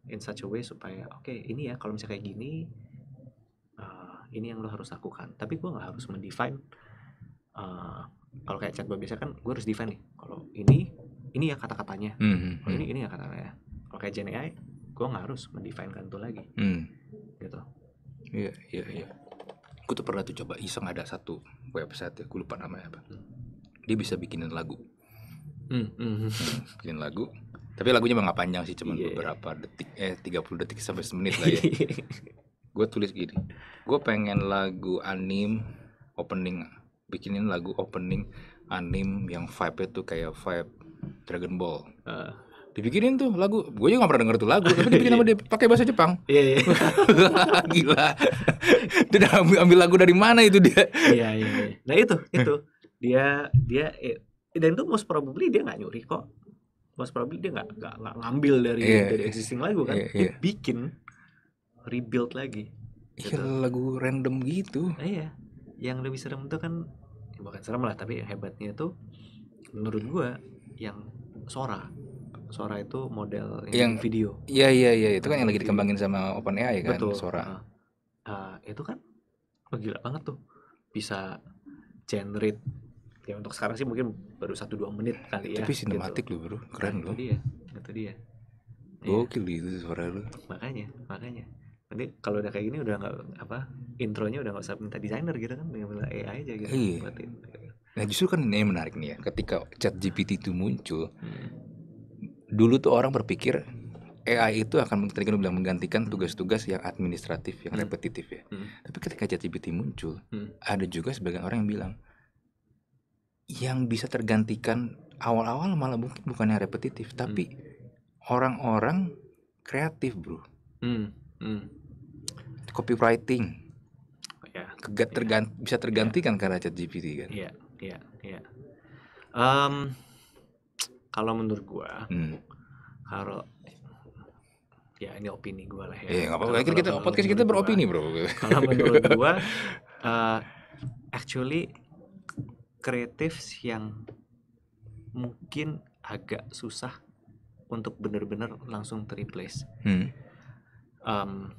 in such a way supaya oke ini ya kalau misalnya kayak gini uh, ini yang lo harus lakukan tapi gue nggak harus mendefine uh, kalau kayak chat biasa kan gue harus define nih kalau ini ini ya kata-katanya Hmm, hmm, kalau ini ini ya kata-katanya kalau kayak Gen AI gue nggak harus mendefinekan itu lagi hmm. gitu Iya, iya, iya. Gue tuh pernah tuh coba iseng ada satu website ya, gue lupa namanya apa. Dia bisa bikinin lagu, Hmm, hmm, Hmm, bikinin lagu. Tapi lagunya emang gak panjang sih, cuman Iya. beberapa detik, eh 30 detik sampai semenit lah ya. gue tulis gini, gue pengen lagu anim opening, bikinin lagu opening anim yang vibe-nya tuh kayak vibe Dragon Ball. Uh, Dibikinin tuh lagu, gue juga gak pernah denger tuh lagu, tapi dibikin sama dia pakai bahasa Jepang. iya iya Gila. Dia udah ambil, ambil lagu dari mana itu dia? iya iya iya. nah itu itu dia dia eh, dan itu most probably dia nggak nyuri kok most probably dia nggak nggak nggak ngambil dari Iya, dari iya. existing lagu kan Iya, dia iya. bikin rebuild lagi Iya Gitu. lagu random gitu. nah, iya yang lebih serem itu kan ya bukan serem lah tapi hebatnya itu menurut gua yang Sora Sora itu model yang, Yang- video Iya iya iya itu kan yang lagi dikembangin sama OpenAI kan betul Sora. Ah. Ah, itu kan oh, gila banget tuh bisa generate ya untuk sekarang sih mungkin baru satu dua menit kali ya Tapi gitu. sinematik lu bro, keren Nah, lu. itu dia itu dia Iya, Gokil itu suara lu. makanya makanya nanti kalau udah kayak gini udah nggak apa intronya udah nggak usah minta desainer gitu kan minta AI aja gitu Iya. buatin. Nah justru kan ini yang menarik nih ya, ketika Chat GPT itu muncul, Hmm. Dulu tuh orang berpikir AI itu akan tadi kan bilang menggantikan tugas-tugas yang administratif, yang Hmm. repetitif ya. Hmm. Tapi ketika ChatGPT muncul, Hmm. ada juga sebagian orang yang bilang yang bisa tergantikan awal-awal malah mungkin bukan yang repetitif, tapi orang-orang kreatif bro, Hmm. Hmm. copywriting ya kega- tergan- bisa tergantikan karena ChatGPT kan. iya iya iya kalau menurut gua Hmm. kalau ya ini opini gua lah ya Eh nggak apa-apa, kita podcast kita beropini bro. kalau menurut gua uh, actually kreatif yang mungkin agak susah untuk bener-bener langsung terreplace. Hmm. Um,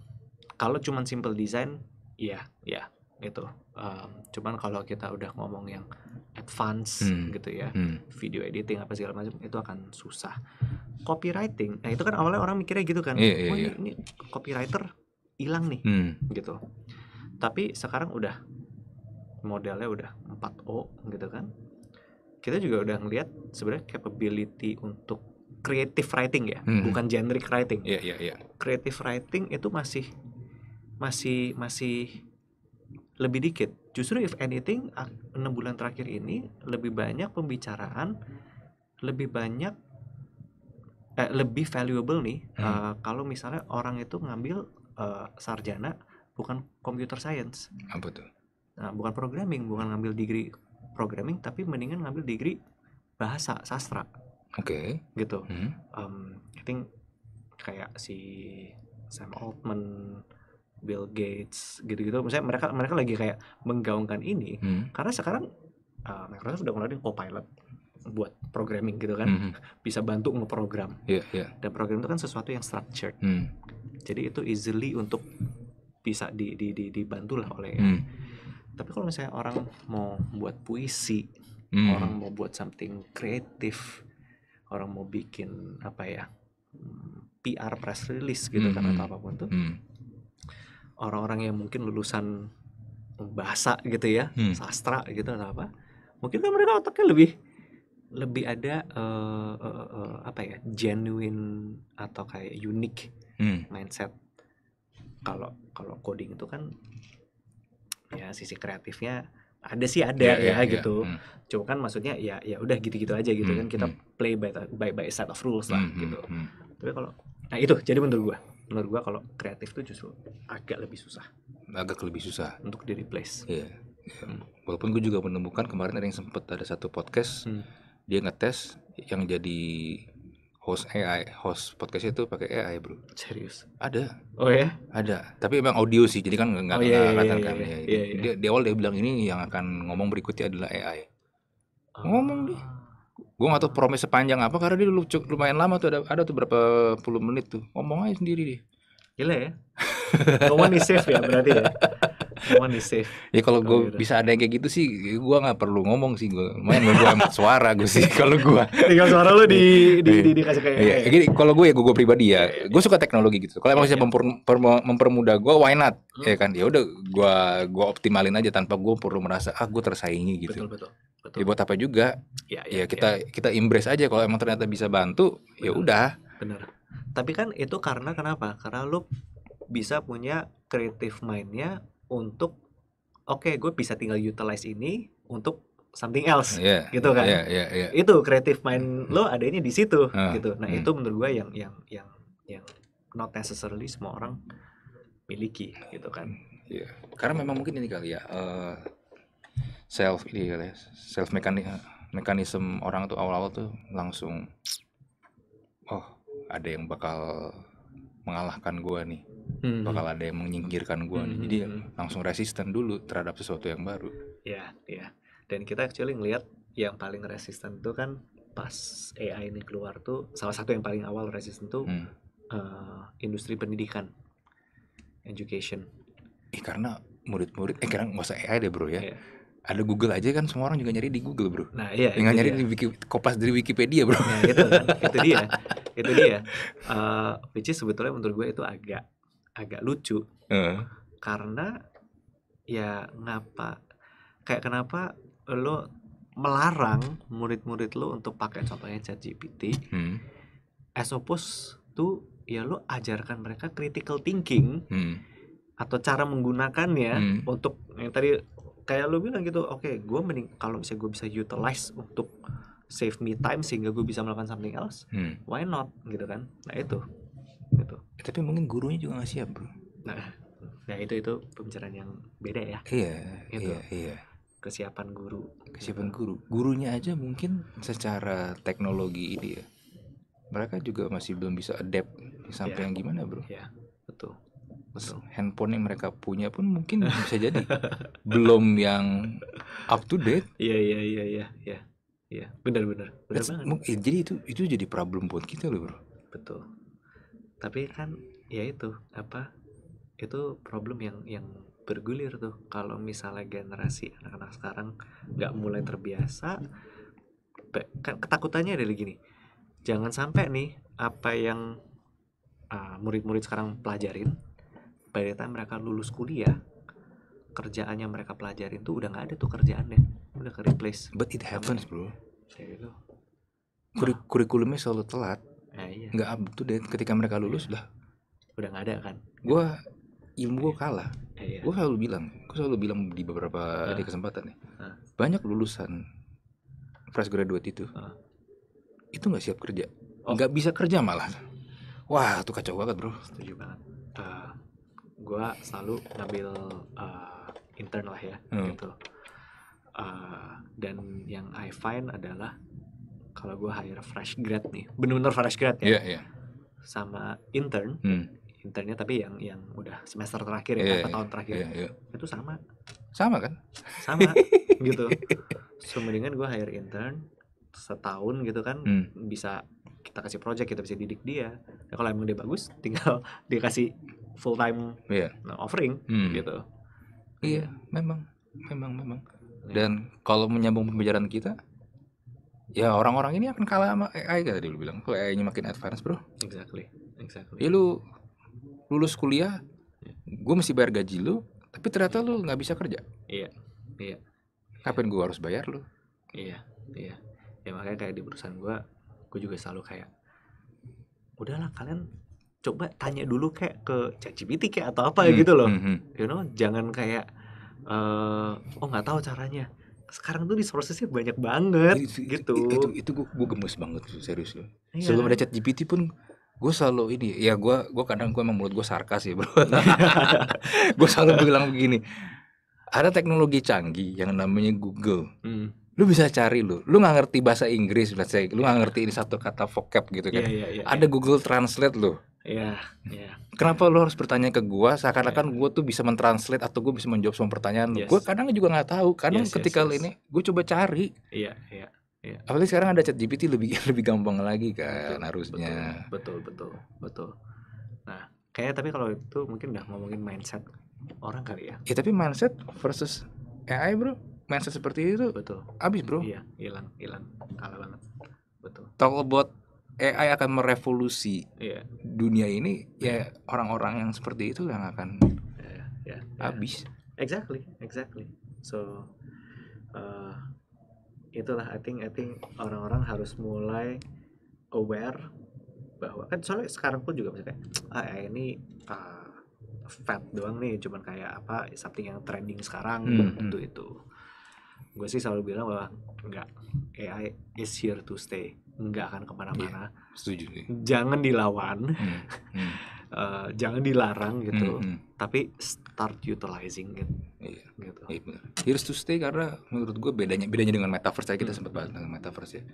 kalau cuman simple design, ya, ya, itu. Um, cuman kalau kita udah ngomong yang advance Hmm. gitu ya, Hmm. video editing apa segala macam itu akan susah. Copywriting, nah itu kan awalnya orang mikirnya gitu kan, Iya, iya, "Wah, iya. ini, ini copywriter hilang nih Hmm. gitu. Tapi sekarang udah modelnya udah 4O gitu kan. Kita juga udah ngelihat sebenarnya capability untuk creative writing ya, Hmm. bukan generic writing. Iya iya iya. Creative writing itu masih masih masih lebih dikit. Justru if anything enam bulan terakhir ini lebih banyak pembicaraan, lebih banyak eh, lebih valuable nih Hmm. eh, kalau misalnya orang itu ngambil eh, sarjana bukan computer science, Apa tuh? Nah, bukan programming, bukan ngambil degree programming, tapi mendingan ngambil degree bahasa sastra Oke. gitu. Hmm. Um, I think kayak si Sam Altman, Bill Gates gitu-gitu. Misalnya mereka mereka lagi kayak menggaungkan ini Hmm. karena sekarang uh, Microsoft udah ngeluarin Copilot buat programming gitu kan, Hmm. bisa bantu ngeprogram. Iya iya. Dan program itu kan sesuatu yang structured. Hmm. Jadi itu easily untuk bisa di, di, di, dibantu lah oleh Hmm. Tapi kalau misalnya orang mau buat puisi, Hmm. orang mau buat something kreatif, orang mau bikin apa ya hmm, PR press release gitu kan Hmm. atau apa pun tuh, Hmm. Orang-orang yang mungkin lulusan bahasa gitu ya, Hmm. sastra gitu atau apa, mungkin kan mereka otaknya lebih lebih ada eh, eh, eh, apa ya genuine atau kayak unique Hmm. mindset kalau kalau coding itu kan ya sisi kreatifnya ada sih ada Iya, ya iya. gitu Hmm, cuma kan maksudnya ya ya udah gitu-gitu aja gitu Hmm, kan kita hmm. play by, by by set of rules lah hmm, hmm, gitu hmm. tapi kalau nah itu jadi menurut gua menurut gua kalau kreatif tuh justru agak lebih susah agak lebih susah untuk di replace Iya. Iya. Walaupun gue juga menemukan kemarin ada yang sempet ada satu podcast Hmm. dia ngetes yang jadi host AI, host podcastnya itu pakai AI bro. serius Ada, oh ya ada. Tapi emang audio sih, jadi kan nggak Oh, iya, iya, iya, kan. iya, Ya, iya, iya. Dia, di awal dia bilang ini yang akan ngomong berikutnya adalah AI. Ngomong dia. Gue nggak tahu promes sepanjang apa karena dia dulu cuk- lumayan lama tuh ada ada tuh berapa puluh menit tuh ngomong aja sendiri dia. gila ya no one is safe ya berarti ya no one is safe Ya kalau gue gitu. bisa ada yang kayak gitu sih, gue nggak perlu ngomong sih gue. Main gue amat suara gue sih kalau gue. tinggal suara lu di di, di dikasih kayak Iya, gini kalau gue ya gue pribadi ya, gue suka teknologi gitu. Kalau emang Iya, bisa memper- per- mempermudah gue, why not? Hmm. Ya kan, ya udah gue gue optimalin aja tanpa gue perlu merasa ah gue tersaingi gitu. betul betul betul Ya buat apa juga? ya, Ya kita kita embrace aja kalau emang ternyata bisa bantu, ya udah. bener tapi kan itu karena kenapa karena lu bisa punya creative mindnya untuk oke gue bisa tinggal utilize ini untuk something else Iya. gitu kan Iya, iya, iya. itu creative mind lo adanya di situ Ah, gitu nah hmm. itu menurut gue yang yang yang yang not necessarily semua orang miliki gitu kan Iya. Karena memang mungkin ini kali ya eh, self ini kali ya, self mekanik mekanisme orang tuh awal-awal tuh langsung oh ada yang bakal mengalahkan gua nih, bakal ada yang menyingkirkan gua nih. Jadi Hmm. langsung resisten dulu terhadap sesuatu yang baru. ya ya dan kita actually ngelihat yang paling resisten itu kan pas AI ini keluar tuh salah satu yang paling awal resisten tuh Hmm. eh, industri pendidikan education Eh karena murid-murid eh karena nggak usah AI deh bro ya. Iya. Ada Google aja kan semua orang juga nyari di Google bro. nah iya Tinggal nyari dia. di wiki, kopas dari Wikipedia bro. nah itu kan itu dia itu dia Eh, which is sebetulnya menurut gue itu agak agak lucu Eh, karena ya ngapa kayak kenapa lo melarang murid-murid lo untuk pakai contohnya ChatGPT hmm, as opposed to ya lo ajarkan mereka critical thinking hmm, atau cara menggunakannya Hmm. untuk yang tadi kayak lo bilang gitu oke gue mending kalau misalnya gue bisa utilize untuk save me time sehingga gue bisa melakukan something else hmm. why not gitu kan nah itu gitu Tapi mungkin gurunya juga nggak siap bro. nah nah itu itu pembicaraan yang beda ya Iya, Gitu. iya, iya. kesiapan guru Kesiapan guru. Gurunya aja mungkin secara teknologi ini ya. Mereka juga masih belum bisa adapt sampai Iya. yang gimana, Bro. ya betul betul. Handphone yang mereka punya pun mungkin bisa jadi. Belum yang up to date. iya iya iya iya iya. Iya benar benar. Benar That's- banget. mung- eh, jadi itu itu jadi problem buat kita loh, Bro. betul. Tapi kan ya itu apa itu problem yang yang bergulir tuh. Kalau misalnya generasi anak-anak sekarang nggak mulai terbiasa kan ketakutannya dari gini. Jangan sampai nih apa yang ah, murid-murid sekarang pelajarin by the time mereka lulus kuliah kerjaan yang mereka pelajarin tuh udah nggak ada tuh kerjaannya udah ke replace But it happens, Bro. kayak gitu Kuri- kurikulumnya selalu telat, nah iya nggak up date. Ketika mereka lulus lah, udah nggak ada kan gua ilmu gua kalah. iya gue selalu bilang gue selalu bilang di beberapa Ah. ada kesempatan ya Ah. banyak lulusan fresh graduate itu Ah. itu nggak siap kerja Oh. nggak bisa kerja malah wah tuh kacau banget bro setuju banget Eh, gua selalu ngambil eh, intern lah ya Hmm. gitu. Eh, dan yang I find adalah kalau gua hire fresh grad nih bener-bener fresh grad iya ya iya sama intern Hmm, internnya tapi yang yang udah semester terakhir ya Iya, atau iya, tahun terakhir iya, iya. itu sama. Sama kan? Sama gitu. So mendingan gua hire intern setahun gitu kan Hmm. bisa kita kasih project kita bisa didik dia. Ya, kalau emang dia bagus tinggal dikasih full time Iya. offering Hmm. gitu. Iya memang memang memang. Iya. dan kalau menyambung pembicaraan kita ya orang-orang ini akan kalah sama AI kan tadi lu bilang. Kalau AI-nya makin advance bro. Exactly exactly. Ya lu lulus kuliah gue mesti bayar gaji lu tapi ternyata lu nggak bisa kerja. Iya, iya. ngapain gue harus bayar lu? Iya iya. Ya makanya kayak di perusahaan gua gue juga selalu kayak udahlah kalian coba tanya dulu kayak ke ChatGPT kayak atau apa Hmm, gitu loh. hmm, hmm. you know jangan kayak eh oh nggak tahu caranya. Sekarang tuh prosesnya banyak banget Itu- gitu. itu itu gue gue gemes banget serius loh. Iya. sebelum ada chat GPT pun gue selalu ini ya gue gue kadang gue emang mulut gue sarkas ya bro. Gue selalu bilang begini ada teknologi canggih yang namanya Google. Hmm, lu bisa cari lu. Lu nggak ngerti bahasa Inggris say. Lu nggak ngerti ini satu kata vocab gitu iya kan. Iya iya ada Google Translate lu iya iya. Kenapa lu harus bertanya ke gua? Seakan-akan gua tuh bisa mentranslate atau gua bisa menjawab semua pertanyaan lu. Yes. gua kadang juga nggak tahu. Kadang Yes, yes, ketika yes. ini gue coba cari. Iya iya apalagi sekarang ada chat GPT lebih lebih gampang lagi kan Betul, harusnya. betul betul betul. Nah kayak tapi kalau itu mungkin udah ngomongin mindset orang kali ya. Ya tapi mindset versus AI bro. Mindset seperti itu betul. abis bro. Iya hilang hilang. Kalah banget. Betul. Talk about AI akan merevolusi iya. dunia ini ya orang-orang yang seperti itu yang akan iya iya iya. habis. Exactly exactly. So uh, itulah I think I think orang-orang harus mulai aware bahwa kan soalnya sekarang pun juga misalnya ah ya ini uh, fat doang nih cuman kayak apa something yang trending sekarang Hmm, itu itu gue sih selalu bilang bahwa enggak AI is here to stay nggak akan ke mana-mana setuju nih jangan dilawan Hmm, hmm, uh, jangan dilarang gitu hmm, hmm. tapi start utilizing it Iya. gitu Iya benar. Here's to stay karena menurut gue bedanya bedanya dengan metaverse tadi kita Hmm. sempat bahas tentang metaverse ya.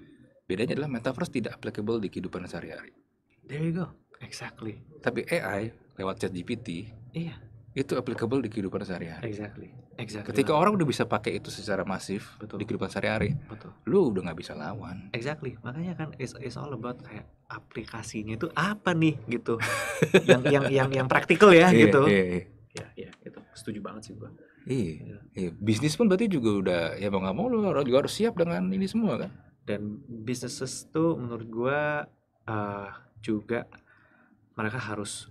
Bedanya adalah metaverse tidak applicable di kehidupan sehari-hari. There you go. Exactly. Tapi AI lewat chat GPT Iya, itu applicable di kehidupan sehari-hari. exactly. Exactly. Ketika orang udah bisa pakai itu secara masif Betul. di kehidupan sehari-hari, betul. lu udah nggak bisa lawan. Exactly. Makanya kan it's, it's all about kayak aplikasinya itu apa nih gitu. yang yang yang yang praktikal ya Iya, gitu. Iya, iya. Iya, iya, itu setuju banget sih gua. Iya, iya. Bisnis pun berarti juga udah ya mau nggak mau lu harus- juga harus siap dengan ini semua kan. Dan businesses tuh menurut gua eh, juga mereka harus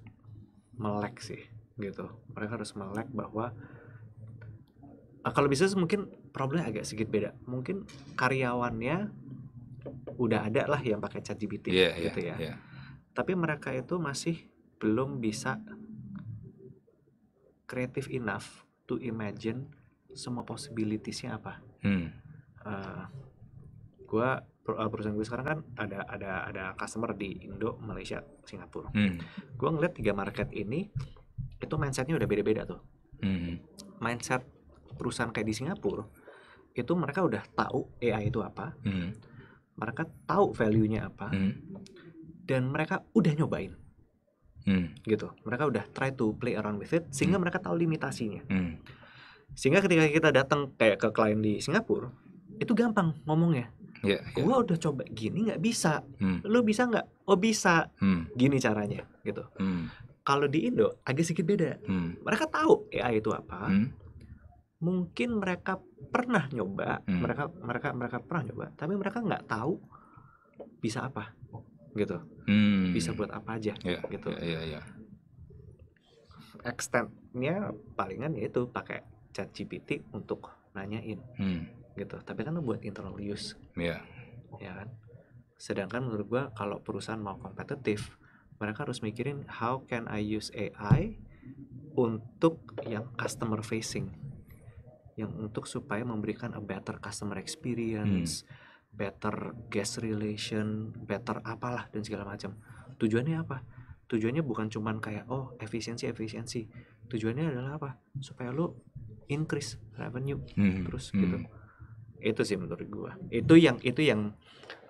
melek sih gitu. Mereka harus melek bahwa kalau bisnis mungkin problemnya agak sedikit beda. Mungkin karyawannya udah ada lah yang pakai chat GPT Iya, iya, gitu ya. iya. Tapi mereka itu masih belum bisa creative enough to imagine semua possibilitiesnya apa. Hmm. Eh, gua per- eh, perusahaan gue sekarang kan ada ada ada customer di Indo, Malaysia, Singapura. Hmm. Gua ngeliat tiga market ini itu mindsetnya udah beda-beda tuh. Hmm. Mindset perusahaan kayak di Singapura itu mereka udah tahu AI itu apa, Hmm. mereka tahu value-nya apa, Hmm. dan mereka udah nyobain Hmm. gitu. Mereka udah try to play around with it sehingga Hmm. mereka tahu limitasinya. Hmm. Sehingga ketika kita datang kayak ke klien di Singapura, itu gampang ngomongnya. Iya, iya. Gua udah coba gini nggak bisa, Hmm. lu bisa nggak? Oh bisa, Hmm. gini caranya gitu. Hmm. Kalau di Indo agak sedikit beda. Hmm. Mereka tahu AI itu apa. Hmm. Mungkin mereka pernah nyoba, Hmm. mereka mereka mereka pernah nyoba, tapi mereka nggak tahu bisa apa gitu. Hmm. Bisa buat apa aja Iya, gitu. Iya, iya, iya. Extendnya palingan yaitu pakai chat GPT untuk nanyain Hmm. gitu. Tapi kan buat internal use Iya. ya kan sedangkan menurut gua kalau perusahaan mau kompetitif mereka harus mikirin how can I use AI untuk yang customer facing yang untuk supaya memberikan a better customer experience better guest relation better apalah dan segala macam. Tujuannya apa? Tujuannya bukan cuman kayak oh efisiensi efisiensi. Tujuannya adalah apa? Supaya lu increase revenue Hmm. terus Hmm. gitu. Itu sih menurut gua. Itu yang itu yang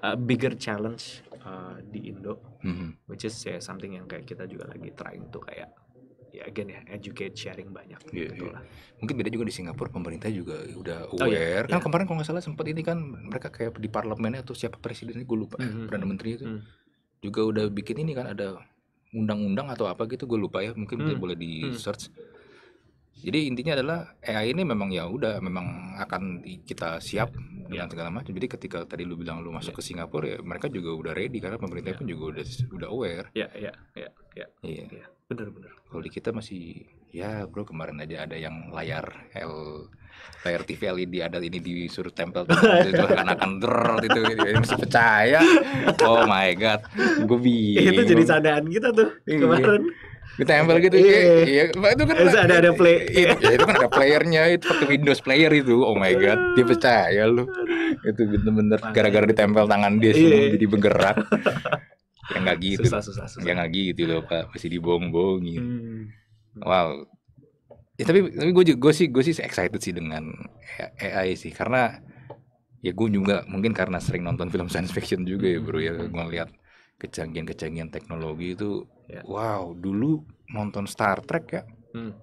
uh, bigger challenge uh, di Indo. Hmm. which is ya something yang kayak kita juga lagi trying tuh kayak ya again ya educate sharing banyak Iya, gitu iya. lah Mungkin beda juga di Singapura pemerintah juga udah Oh, iya, aware. Kan iya. kemarin kalau nggak salah sempat ini kan mereka kayak di parlemennya atau siapa presidennya gue lupa. Mhm. Perdana menteri itu Hmm. juga udah bikin ini kan ada undang-undang atau apa gitu gue lupa ya. Mungkin bisa Hmm. boleh di Hmm. search. Jadi intinya adalah AI ini memang ya udah memang akan kita siap dengan Iya. segala macam. Jadi ketika tadi lu bilang lu masuk ke Singapura ya mereka juga udah ready karena pemerintah Iya. pun juga udah udah aware. ya ya ya ya Iya. Ya bener bener Kalau di kita masih ya bro kemarin aja ada yang layar L layar TV LED ada ini disuruh tempel itu akan akan der itu gitu masih percaya oh my god gue bingung itu jadi candaan kita tuh Iya. kemarin ditempel gitu Iya. iya itu kan ada- ada play. iya, ya, itu kan ada playernya itu pakai Windows player itu oh my god dia percaya lu itu bener-bener gara-gara ditempel tangan dia Iya. semua jadi bergerak ya nggak gitu. Susah susah susah. Ya nggak gitu loh pak. Masih dibohong-bohongin. Hmm. wow. Ya tapi tapi gue gue sih gue sih excited sih dengan AI sih. Karena ya gue juga mungkin karena sering nonton film science fiction juga ya bro ya. Gue ngeliat kecanggihan-kecanggihan teknologi itu Ya. wow dulu nonton Star Trek ya. Hmm.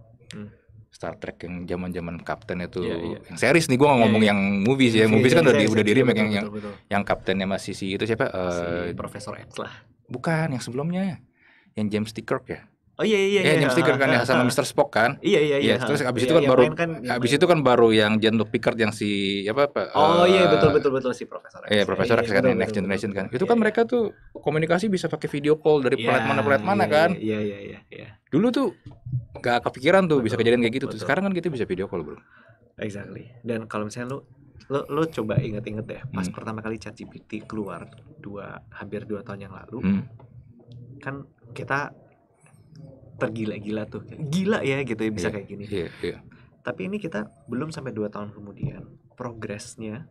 Star Trek yang zaman-zaman Kapten itu Iya, iya. yang series nih gue nggak Iya, ngomong iya. yang movies ya. Iya, movies kan iya, udah di iya, udah di iya, remake yang yang yang kaptennya masih si itu siapa? Si Eh, Profesor X lah bukan yang sebelumnya yang James T. Kirk ya oh iya iya ya James T. Kirk kan ya sama Mr. Spock kan iya iya Iya, iya terus abis Iya, itu kan yang baru kan yang abis itu kan baru yang Jean-Luc Picard yang si apa apa oh iya eh, betul betul betul si Profesor X Iya, Profesor X kan betul, Next betul, Generation betul, kan. Itu Iya, kan iya. mereka tuh komunikasi bisa pakai video call dari Iya, planet mana planet mana iya, kan. iya iya iya iya Dulu tuh gak kepikiran tuh bisa kejadian kayak gitu tuh. Sekarang kan kita bisa video call, Bro. exactly dan kalau misalnya lu lo lo coba inget-inget deh pas Hmm. pertama kali ChatGPT keluar dua hampir dua tahun yang lalu Hmm. kan kita tergila-gila tuh gila ya gitu ya bisa Iya, kayak gini Iya, iya. tapi ini kita belum sampai dua tahun kemudian progresnya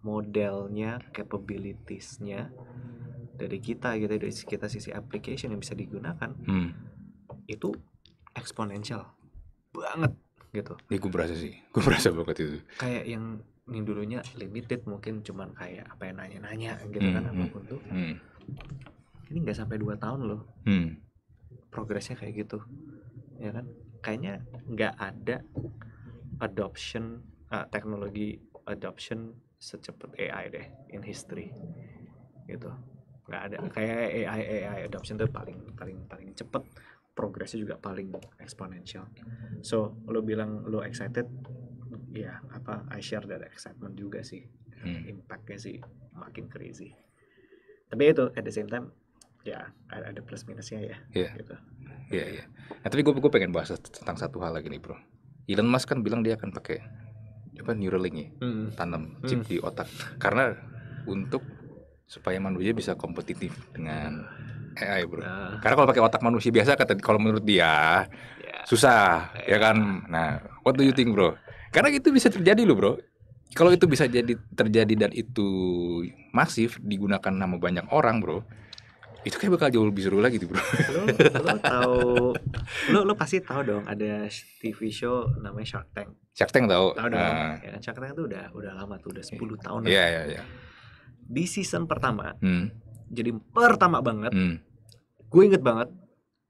modelnya capabilitiesnya dari kita gitu dari kita sisi application yang bisa digunakan Hmm. itu eksponensial banget gitu Ini gue berasa sih. Gue berasa banget itu. kayak yang ini dulunya limited mungkin cuman kayak apa yang nanya-nanya gitu kan Hmm, hmm. apa pun tuh Hmm. ini nggak sampai dua tahun loh Hmm. progresnya kayak gitu ya kan kayaknya nggak ada adoption ah, teknologi adoption secepat AI deh in history gitu nggak ada kayak AI AI adoption tuh paling paling paling cepet progresnya juga paling eksponensial so lo bilang lo excited ya apa I share that excitement juga sih Hmm. impactnya sih makin crazy tapi itu at the same time ya ada, ada plus minusnya ya Iya. gitu Iya, iya. Nah, tapi gue gue pengen bahas tentang satu hal lagi nih, Bro. Elon Musk kan bilang dia akan pakai apa Neuralink ya, Hmm. tanam chip Hmm. di otak karena untuk supaya manusia bisa kompetitif dengan AI, Bro. Nah, Karena kalau pakai otak manusia biasa kata kalau menurut dia ya. susah, ya kan? Nah, what do you think, Bro? Karena itu bisa terjadi loh, Bro. Kalau itu bisa jadi terjadi dan itu masif digunakan sama banyak orang, Bro. Itu kayak bakal jauh lebih seru lagi tuh, Bro. Lo, lo tahu, lo, lo pasti tahu dong ada TV show namanya Shark Tank. Shark Tank tahu. Tahu dong. Nah, Ya Shark Tank itu udah udah lama tuh, udah 10 tahun. Iya, iya, iya. Di season pertama, Hmm, jadi pertama banget, hmm, gue inget banget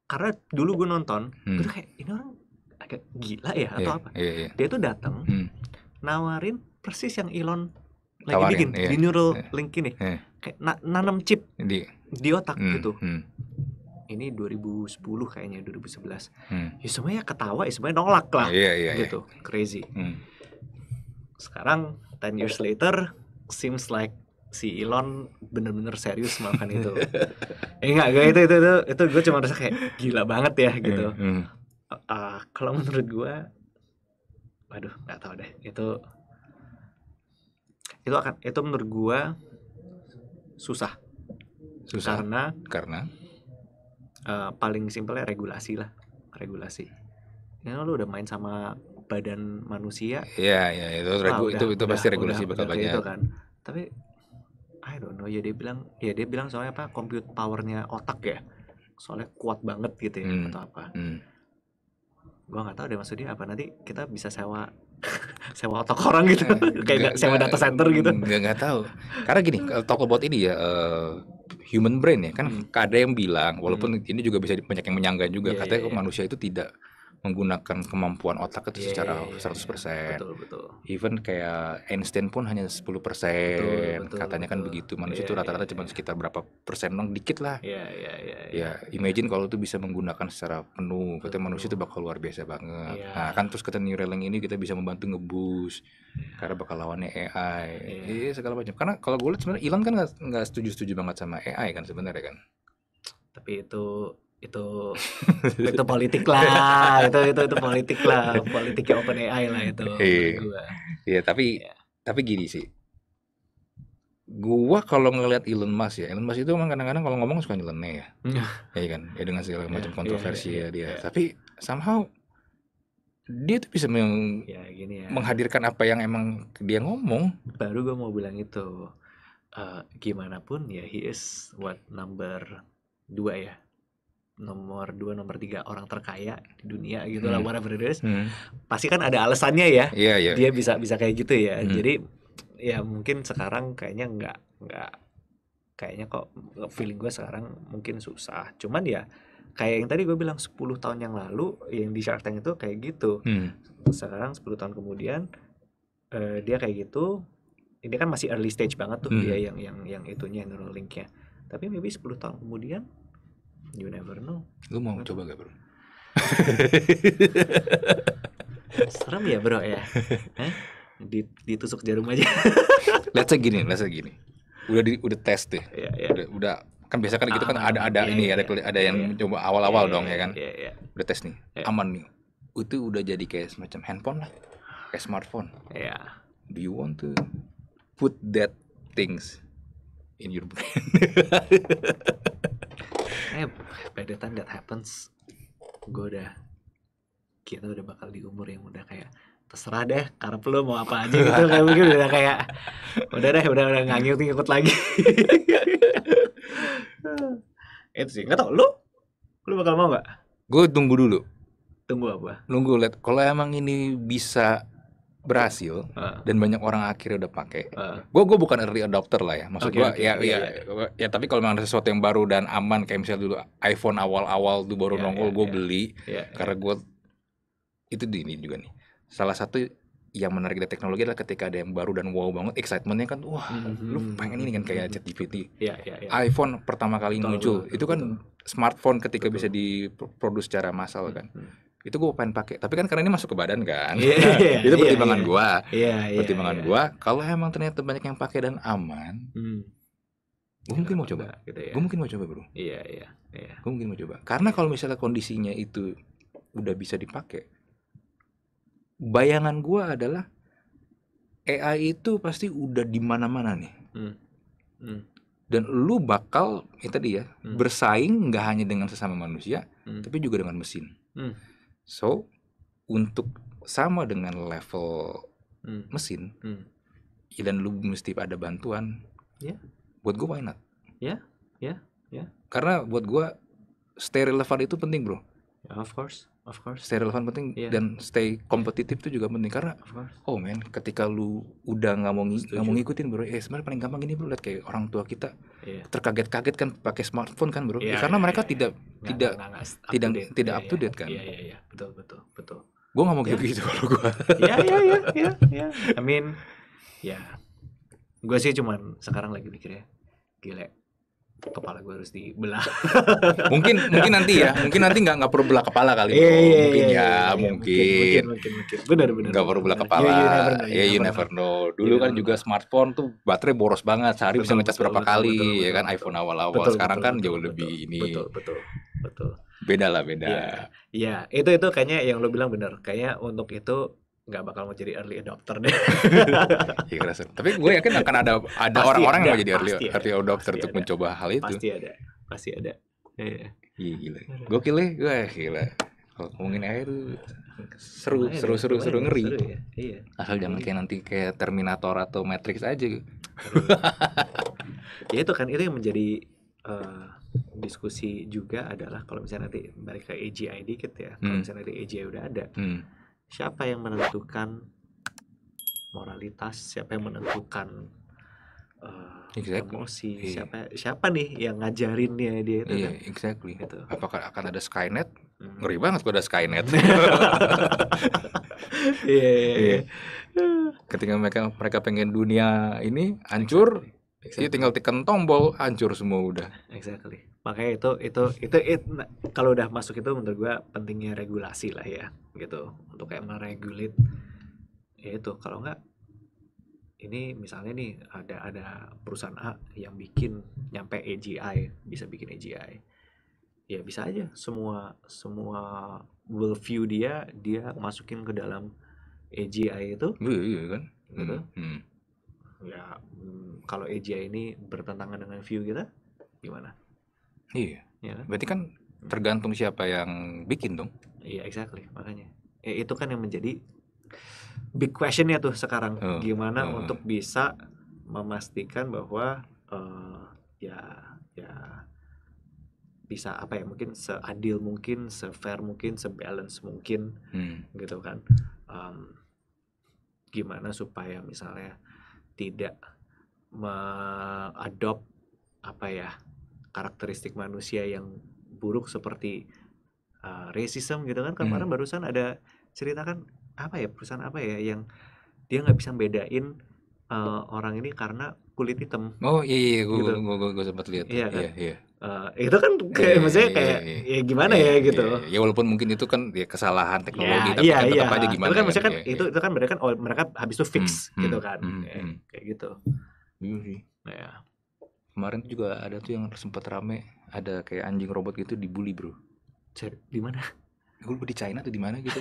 karena dulu gue nonton, Hmm. gue kayak ini orang agak gila ya atau iya, apa? Iya, iya. Dia tuh datang Hmm. nawarin persis yang Elon lagi Tawarin, bikin iya. di neural Iya. link ini, Iya. kayak na- nanam chip Di, di otak hmm, gitu. hmm, Ini 2010 kayaknya 2011. hmm. Ya semuanya ketawa, ya semuanya nolak lah. Iya, iya, iya. gitu crazy Hmm. sekarang 10 years later seems like si Elon bener-bener serius melakukan itu. Eh enggak enggak itu itu itu, itu gue cuma rasa kayak gila banget ya gitu. Hmm. Ah, kalau menurut gue waduh nggak tahu deh itu itu akan itu menurut gue susah. Susah? Karena karena? Eh, paling simpelnya regulasi lah regulasi. Ya lu udah main sama badan manusia. Iya, iya, itu Wah, regu, udah- itu itu pasti regulasi udah- bakal udah banyak. gitu kan. Tapi I don't know ya dia bilang ya dia bilang soalnya apa compute powernya otak ya. Soalnya kuat banget gitu ya Hmm. atau apa. Hmm. Gua nggak tahu deh maksud dia apa nanti kita bisa sewa sewa otak orang gitu. Kayak Nggak- sewa data center gitu. Nggak nggak tahu. Karena gini, kalau talk about ini ya eh, human brain ya kan Hmm. ada yang bilang walaupun ini juga bisa banyak yang menyangga juga Iya, katanya kok iya. manusia itu tidak menggunakan kemampuan otak itu Iya, secara iya, iya, 100%. Betul betul. Even kayak Einstein pun hanya 10%. Betul, betul, Katanya kan betul. begitu. Manusia Iya, itu rata-rata iya, cuma iya. sekitar berapa persen dong, dikit lah. Iya iya iya. Ya, imagine kalau itu bisa menggunakan secara penuh, katanya Betul. manusia itu bakal luar biasa banget. Iya. Nah, kan terus kata Neuralink ini kita bisa membantu ngebus karena bakal lawannya AI. Iya, Iya. segala macam. Karena kalau gue lihat sebenarnya Elon kan nggak setuju-setuju banget sama AI kan sebenarnya kan. Tapi itu itu itu politik lah itu itu itu politik lah politiknya open AI lah itu Iya. gua. Iya, tapi Iya. tapi gini sih. Gua kalau ngelihat Elon Musk ya, Elon Musk itu emang kadang-kadang kalau ngomong suka nyeleneh ya. Iya kan? Ya dengan segala macam Iya, kontroversi iya, ya dia. iya. Tapi somehow dia tuh bisa meng- ya gini ya menghadirkan apa yang emang dia ngomong. baru gue mau bilang itu eh, gimana pun ya he is what number dua ya nomor dua nomor tiga orang terkaya di dunia gitu lah Hmm. whatever it is Hmm. pasti kan ada alasannya ya Iya, iya. dia bisa bisa kayak gitu ya Hmm. jadi ya mungkin sekarang kayaknya nggak nggak kayaknya kok feeling gue sekarang mungkin susah cuman ya kayak yang tadi gue bilang 10 tahun yang lalu yang di Shark Tank itu kayak gitu Hmm. sekarang 10 tahun kemudian eh, dia kayak gitu ini kan masih early stage banget tuh Hmm. dia yang yang yang itunya Neuralinknya tapi maybe 10 tahun kemudian you never know Lu mau coba gak, Bro? serem ya bro ya? Di- ditusuk jarum aja Let's say gini, let's say gini. Udah di, udah tes deh. ya ya Udah, udah kan biasa kan gitu kan ada ada iya, ini iya, ada iya. ada yang Iya. coba awal-awal Iya, dong iya, ya kan. iya, iya. Udah tes nih. Iya. Aman nih. Itu udah jadi kayak semacam handphone lah. Kayak smartphone. Iya. Do you want to put that things in your brain? eh by the time that happens. Gue udah kita udah bakal di umur yang udah kayak terserah deh karena lu mau apa aja gitu kayak mungkin udah kayak udah deh udah udah nggak ngikut ngikut lagi. Itu sih. Nggak tau lu? Lu bakal mau nggak? Gue tunggu dulu. tunggu apa? Nunggu lihat. Kalau emang ini bisa berhasil Ah, dan banyak orang akhirnya udah pakai. ah, Gue gue bukan early adopter lah ya. Maksud Oke, gue oke, ya iya, ya ya tapi kalau memang ada sesuatu yang baru dan aman kayak misalnya dulu iPhone awal-awal tuh baru Iya, nongol iya, gue iya. beli ya karena gue itu di ini juga nih. Salah satu yang menarik dari teknologi adalah ketika ada yang baru dan wow banget excitementnya kan wah lu Mhm. pengen ini kan kayak. ChatGPT ya ya ya iPhone pertama kali Betul, muncul betul, itu kan smartphone ketika Betul. bisa diproduksi secara massal kan Hmm. Itu gue pengen pakai tapi kan karena ini masuk ke badan kan Iya, iya, itu iya, pertimbangan iya. gua iya iya pertimbangan iya. gua kalau emang ternyata banyak yang pakai dan aman Hmm. gue mungkin mau coba gitu ya gue mungkin mau coba bro iya iya iya gue mungkin mau coba karena kalau misalnya kondisinya itu udah bisa dipakai bayangan gua adalah AI itu pasti udah di mana-mana nih Hmm. dan lu bakal itu tadi ya Hmm. bersaing nggak hanya dengan sesama manusia Hmm. tapi juga dengan mesin Hmm. So untuk sama dengan level Hmm. mesin Hmm. ya dan lu mesti ada bantuan Ya. buat gua why not Ya, ya, ya. karena buat gua stay relevan itu penting bro Ya, of course, of course, stay relevan penting Iya. dan stay kompetitif itu juga penting karena oh men ketika lu udah nggak mau nggak mau ngikutin bro eh sebenarnya paling gampang gini bro lihat kayak orang tua kita Iya. terkaget-kaget kan pakai smartphone kan bro Iya, karena iya, mereka iya. tidak Nggak- tidak nggak- nggak up to tidak- date. tidak Iya, up to iya. date kan. Iya, iya, iya, betul, betul, betul. gua nggak mau Iya. kayak gitu kalau gua Ya, ya, ya, ya, ya. I mean, ya, gue sih cuman sekarang lagi mikir ya, gile, kepala gue harus dibelah. mungkin mungkin nanti ya mungkin nanti nggak nggak perlu belah kepala kali bro. mungkin ya mungkin mungkin, mungkin, mungkin, benar, benar. nggak perlu belah kepala You, you never know, ya you never know dulu You kan juga smartphone tuh baterai boros banget sehari bisa Betul, ngecas betul, berapa betul, kali betul, ya betul, kan betul. iPhone awal-awal Betul, sekarang betul, kan betul, jauh betul, lebih ini Betul, betul, betul. beda lah beda Iya. Iya, itu itu kayaknya yang lo bilang benar. Kayaknya untuk itu nggak bakal mau jadi early adopter deh. Iya, kerasa. tapi gue yakin akan ada ada orang-orang yang mau jadi early, ada, early adopter pasti untuk ada. mencoba hal itu pasti ada, pasti ada. Iya. Iya gila. Gokil ya, gue gila. Kalau ngomongin AI itu seru, seru, seru, seru, ngeri. seru ya, Iya. Asal jangan kayak nanti kayak Terminator atau Matrix aja. ya itu kan itu yang menjadi eh, diskusi juga adalah kalau misalnya nanti balik ke AGI dikit ya kalau Hmm. misalnya nanti AGI udah ada Hmm. Siapa yang menentukan moralitas siapa yang menentukan eh, Exactly. emosi Iya. siapa siapa nih yang ngajarinnya dia itu Iya, kan exactly. gitu Apakah akan ada Skynet? Hmm. Ngeri banget kalau ada Skynet. iya iya, iya. Ketika mereka mereka pengen dunia ini hancur, Exactly. dia tinggal tekan tombol, hancur semua udah. Exactly. Makanya itu itu itu, it- nah, kalau udah masuk itu menurut gua pentingnya regulasi lah ya gitu. Untuk kayak meregulate ya itu. Kalau enggak ini misalnya nih ada ada perusahaan A yang bikin nyampe AGI bisa bikin AGI ya bisa aja semua semua worldview dia dia masukin ke dalam AGI itu. Iya, iya kan. gitu. Hmm, hmm. ya mm, kalau AGI ini bertentangan dengan view kita gimana Iya. ya kan Berarti kan tergantung siapa yang bikin dong. iya exactly makanya ya, itu kan yang menjadi big questionnya tuh sekarang Oh, gimana oh. untuk bisa memastikan bahwa eh, ya ya bisa apa ya mungkin seadil mungkin sefair mungkin sebalance mungkin Hmm. gitu kan Em, gimana supaya misalnya tidak mengadop apa ya karakteristik manusia yang buruk seperti uh, racism gitu kan Hmm. kemarin barusan ada cerita kan apa ya perusahaan apa ya yang dia nggak bisa bedain uh, orang ini karena kulit hitam Oh iya iya gue Gitu. gue gue, gue sempat lihat. Iya kan? Iya iya. Uh, itu kan kayak Iya, maksudnya iya, kayak iya, ya gimana Iya, ya gitu iya, iya. Ya walaupun mungkin itu kan ya kesalahan teknologi Ya, tapi iya, kan tetap iya. aja gimana Tapi kan maksudnya kan Iya, itu iya. itu kan mereka kan oh, mereka habis itu fix Hmm, gitu hmm, kan hmm, Ya, hmm. kayak gitu Iya sih. ya Kemarin tuh juga ada tuh yang sempat rame ada kayak anjing robot gitu dibully bro. Di mana Gue lupa di China tuh di mana gitu.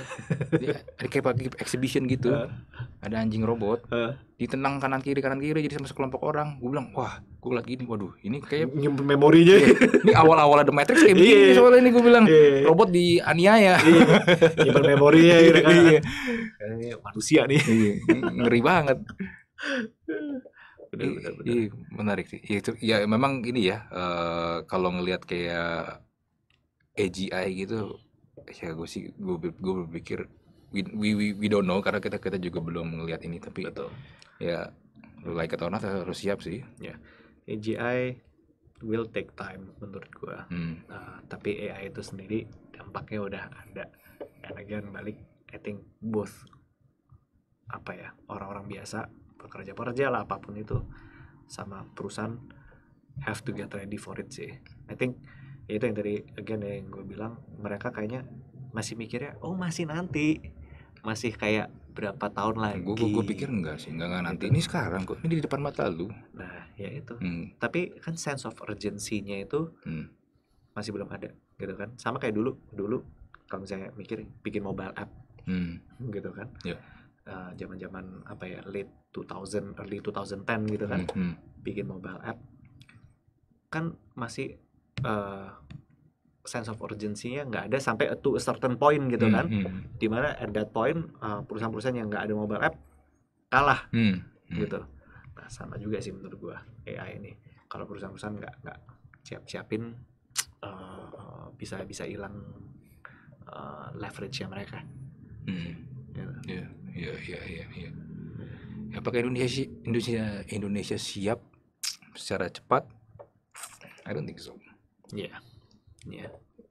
Dia ada kayak pakai exhibition gitu. Eh. Ada anjing robot Eh. ditendang kanan kiri kanan kiri jadi sama sekelompok orang. Gue bilang wah gue ngeliat gini waduh ini kayak memorinya ini awal-awal ada Matrix kayak begini Iya. soalnya ini gue bilang Iya. robot dianiaya. Iya. nyimpen memorinya gitu kan Iya. manusia nih Iya, ngeri banget. bener Iya, menarik sih. Ya, itu, ya memang ini ya, eh, kalau ngelihat kayak AGI gitu, ya gue sih gue gue berpikir we, we, we, don't know karena kita kita juga belum ngelihat ini tapi betul ya like or not harus siap sih. AGI will take time menurut gua Hmm. Nah, tapi AI itu sendiri dampaknya udah ada and again balik I think both apa ya orang-orang biasa pekerja-pekerja lah apa pun itu sama perusahaan have to get ready for it sih I think ya itu yang tadi again ya yang gue bilang mereka kayaknya masih mikirnya oh masih nanti masih kayak berapa tahun lagi Gue gue pikir enggak sih, enggak, enggak nanti Gitu. ini sekarang kok ini di depan mata lu. nah ya itu Hmm. tapi kan sense of urgency-nya itu Hmm. masih belum ada gitu kan sama kayak dulu dulu kalau misalnya mikir bikin mobile app Hmm. gitu kan Iya. Eh, zaman-zaman apa ya late 2000 early 2010 gitu kan Hmm. Hmm. bikin mobile app kan masih eh, sense of urgency-nya nggak ada sampai to a certain point gitu kan Hmm. di mana at that point eh, perusahaan-perusahaan yang nggak ada mobile app kalah Hmm. Hmm. gitu nah sama juga sih menurut gua AI ini kalau perusahaan-perusahaan nggak nggak siap-siapin eh, bisa bisa hilang eh, leverage-nya mereka Hmm. gitu. Iya, iya, iya, iya, iya. Apakah Indonesia si- Indonesia Indonesia siap secara cepat? I don't think so. Iya. Iya.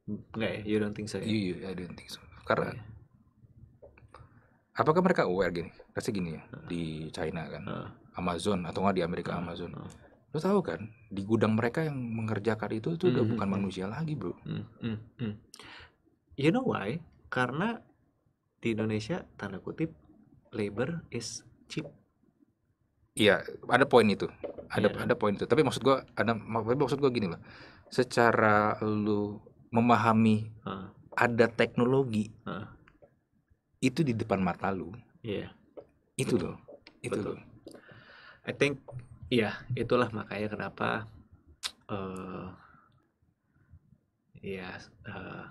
Enggak ya? You don't think so? ya? Iya, I don't think so. Karena Iya. apakah mereka aware gini? Pasti gini ya di China kan, Heeh. Amazon atau nggak di Amerika Heeh, Amazon. heeh. Lo tahu kan di gudang mereka yang mengerjakan itu tuh udah Hmm, bukan hmm, manusia lagi bro. Hmm, hmm, hmm. You know why? Karena di Indonesia tanda kutip labor is cheap. Iya, ada poin itu. Ada kan? ada poin itu. Tapi maksud gua ada tapi maksud gua gini loh. Secara lu memahami Heeh. ada teknologi Heeh. itu di depan mata lu. Iya. Itu Betul, loh. Itu betul. loh. I think iya itulah makanya kenapa eh ya eh,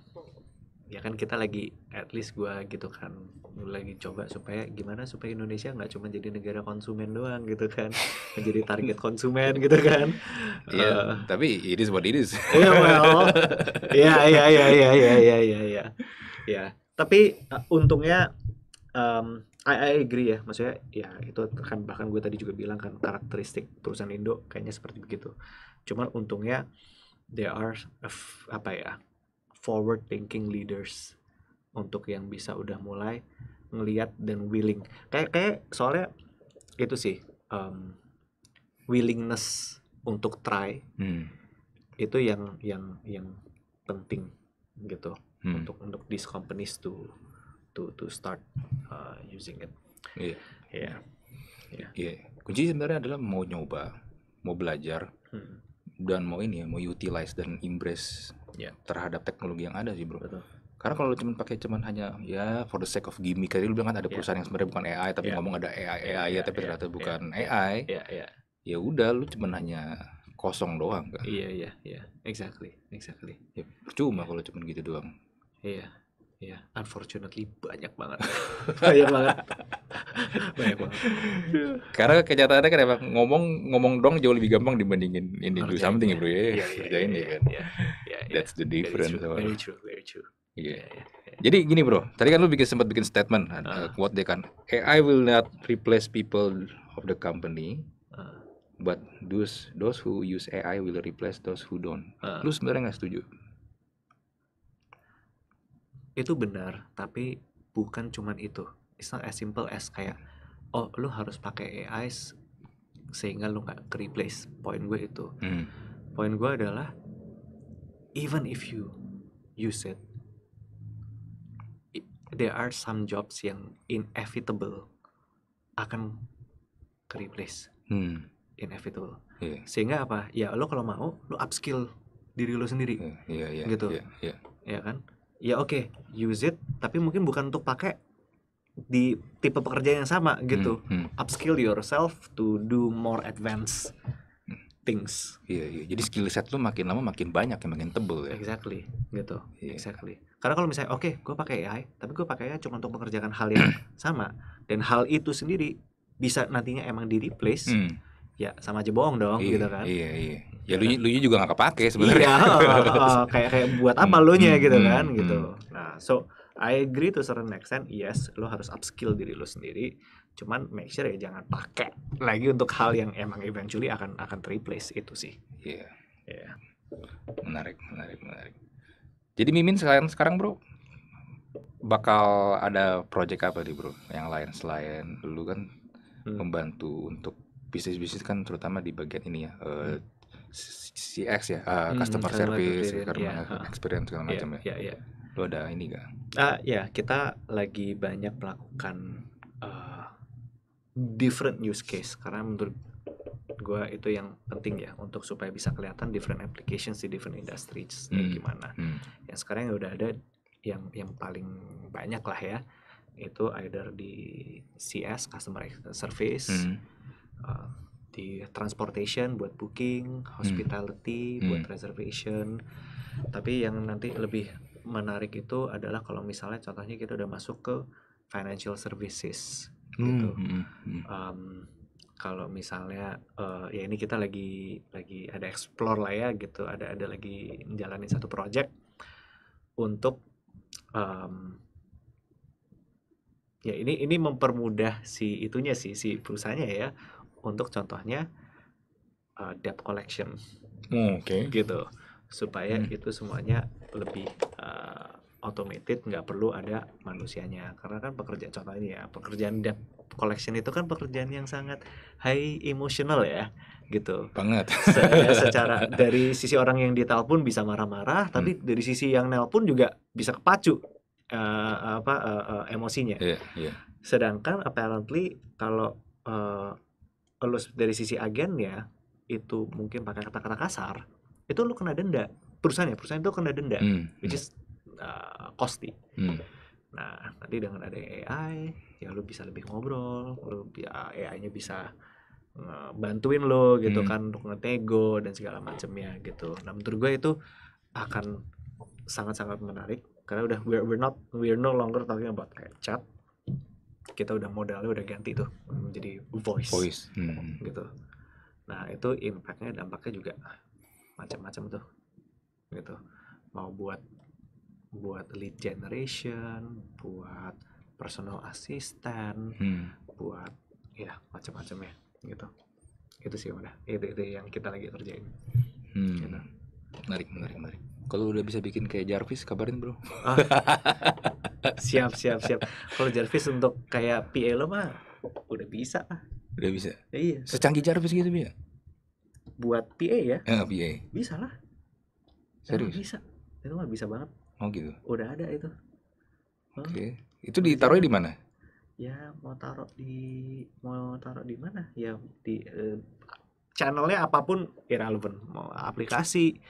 ya kan kita lagi at least gua gitu kan lagi coba supaya gimana supaya Indonesia nggak cuma jadi negara konsumen doang gitu kan menjadi target konsumen gitu kan Iya, Eh, tapi it is what it is. Iya well, iya iya iya iya iya iya iya iya. Ya, tapi uh, untungnya um, I, I agree ya, maksudnya ya itu kan bahkan gue tadi juga bilang kan karakteristik perusahaan Indo kayaknya seperti begitu. Cuman untungnya there are apa ya forward thinking leaders untuk yang bisa udah mulai ngelihat dan willing. Kayak kayak soalnya itu sih um, willingness untuk try Hmm. itu yang yang yang penting gitu Hmm. untuk untuk these companies to to to start uh, using it. Iya. Ya. Iya. Kunci sebenarnya adalah mau nyoba, mau belajar Hmm. dan mau ini ya, mau utilize dan embrace Ya. terhadap teknologi yang ada sih bro. betul Karena kalau lu cuman pakai cuman hanya ya for the sake of gimmick tadi lu bilang kan ada Iya. perusahaan yang sebenarnya bukan AI tapi Iya. ngomong ada AI AI ya Iya, tapi iya, ternyata iya, bukan iya, AI. ya ya Ya udah lu cuman hanya kosong doang kan. iya iya iya exactly exactly Ya, percuma kalau cuman gitu doang. iya iya unfortunately banyak banget banyak banget banyak banget Karena kenyataannya kan emang ngomong ngomong dong jauh lebih gampang dibandingin ini do something ya bro ya. Kerjain ya kan. That's the Very difference. very true very true Iya. Iya, iya, iya. Jadi gini bro, tadi kan lu bikin sempat bikin statement kan, Ah. uh, quote dia kan, AI will not replace people of the company, Ah, but those those who use AI will replace those who don't. ah. Lu sebenarnya nggak setuju? Itu benar tapi bukan cuman itu it's not as simple as kayak oh lu harus pakai AI sehingga lu nggak ke replace poin gue itu Hmm. poin gue adalah even if you use it there are some jobs yang inevitable akan ke replace Hmm. inevitable Iya. sehingga apa ya lo kalau mau lo upskill diri lo sendiri Iya, iya, iya. Gitu. Iya, iya. ya kan ya oke use it tapi mungkin bukan untuk pakai di tipe pekerjaan yang sama gitu Hmm, hmm. upskill yourself to do more advanced things Iya, iya. Jadi skill set lu makin lama makin banyak ya, makin tebel ya. exactly gitu Iya. exactly karena kalau misalnya oke gue pakai AI tapi gue pakai AI cuma untuk mengerjakan hal yang sama dan hal itu sendiri bisa nantinya emang di replace Hmm. Ya sama aja bohong dong Iya, gitu kan Iya, iya. Ya lu lu juga gak kepake sebenarnya. Iya, oh, kayak kayak buat apa Hmm, lo nya hmm, gitu hmm, kan hmm. gitu. Nah, so I agree to certain extent, yes, lo harus upskill diri lo sendiri. Cuman make sure ya jangan pakai lagi untuk hal yang emang eventually akan akan replace itu sih. Iya. Ya. Menarik, menarik, menarik. Jadi Mimin sekarang sekarang bro bakal ada project apa nih bro? Yang lain selain lu kan Hmm. membantu untuk bisnis-bisnis kan terutama di bagian ini ya eh, Hmm. CX ya, Hmm, customer service, karena iya, ha. experience segala macam ya. iya, iya. Lu ada ini gak? Ah, ya, kita lagi banyak melakukan uh, different use case karena menurut gua itu yang penting ya untuk supaya bisa kelihatan different applications di different industries Hmm. gimana. Hmm. yang sekarang yang udah ada yang yang paling banyak lah ya itu either di CS customer service Hmm. Uh, di transportation buat booking hospitality Hmm. buat reservation tapi yang nanti lebih menarik itu adalah kalau misalnya contohnya kita udah masuk ke financial services gitu Hmm, hmm, hmm. um, kalau misalnya eh, ya ini kita lagi lagi ada explore lah ya gitu ada ada lagi jalanin satu project untuk um, ya ini ini mempermudah si itunya sih si perusahaannya ya untuk contohnya uh, debt collection Oh, Oke. gitu supaya Hmm. itu semuanya lebih uh, automated nggak perlu ada manusianya karena kan pekerjaan contoh ini ya pekerjaan debt collection itu kan pekerjaan yang sangat high emotional ya gitu Banget. Se- ya, secara dari sisi orang yang ditelepon bisa marah-marah tapi Hmm. dari sisi yang nelpon juga bisa kepacu uh, apa uh, uh, emosinya Iya, iya. sedangkan apparently kalau uh, lu dari sisi agennya itu mungkin pakai kata-kata kasar itu lu kena denda. Perusahaan ya perusahaan itu kena denda Hmm, which is uh, costly hmm. nah nanti dengan ada AI ya lu bisa lebih ngobrol lu bi- AI-nya bisa uh, bantuin lo gitu Hmm. kan untuk ngetego dan segala macamnya gitu. Nah menurut gue itu akan sangat-sangat menarik karena udah we're, we're not we're no longer talking about kayak chat kita udah modalnya udah ganti tuh menjadi voice, Voice. Hmm. gitu nah itu impactnya dampaknya juga macam-macam tuh gitu mau buat buat lead generation buat personal assistant Hmm. buat ya macam-macamnya gitu itu sih udah itu itu yang kita lagi kerjain Hmm. Gitu. Menarik, menarik, menarik. Kalau udah bisa bikin kayak Jarvis, kabarin bro. Ah, siap siap siap kalau Jarvis untuk kayak PA lo mah udah bisa ah. Udah bisa. iya Secanggih Jarvis gitu ya? buat PA ya Eh, PA. bisa lah Serius? Emang bisa itu mah bisa banget Oh gitu. udah ada itu Oh, Oke. Itu ditaruhnya di mana? ya mau taruh di mau taruh di mana ya di eh, channelnya apa pun irrelevant mau aplikasi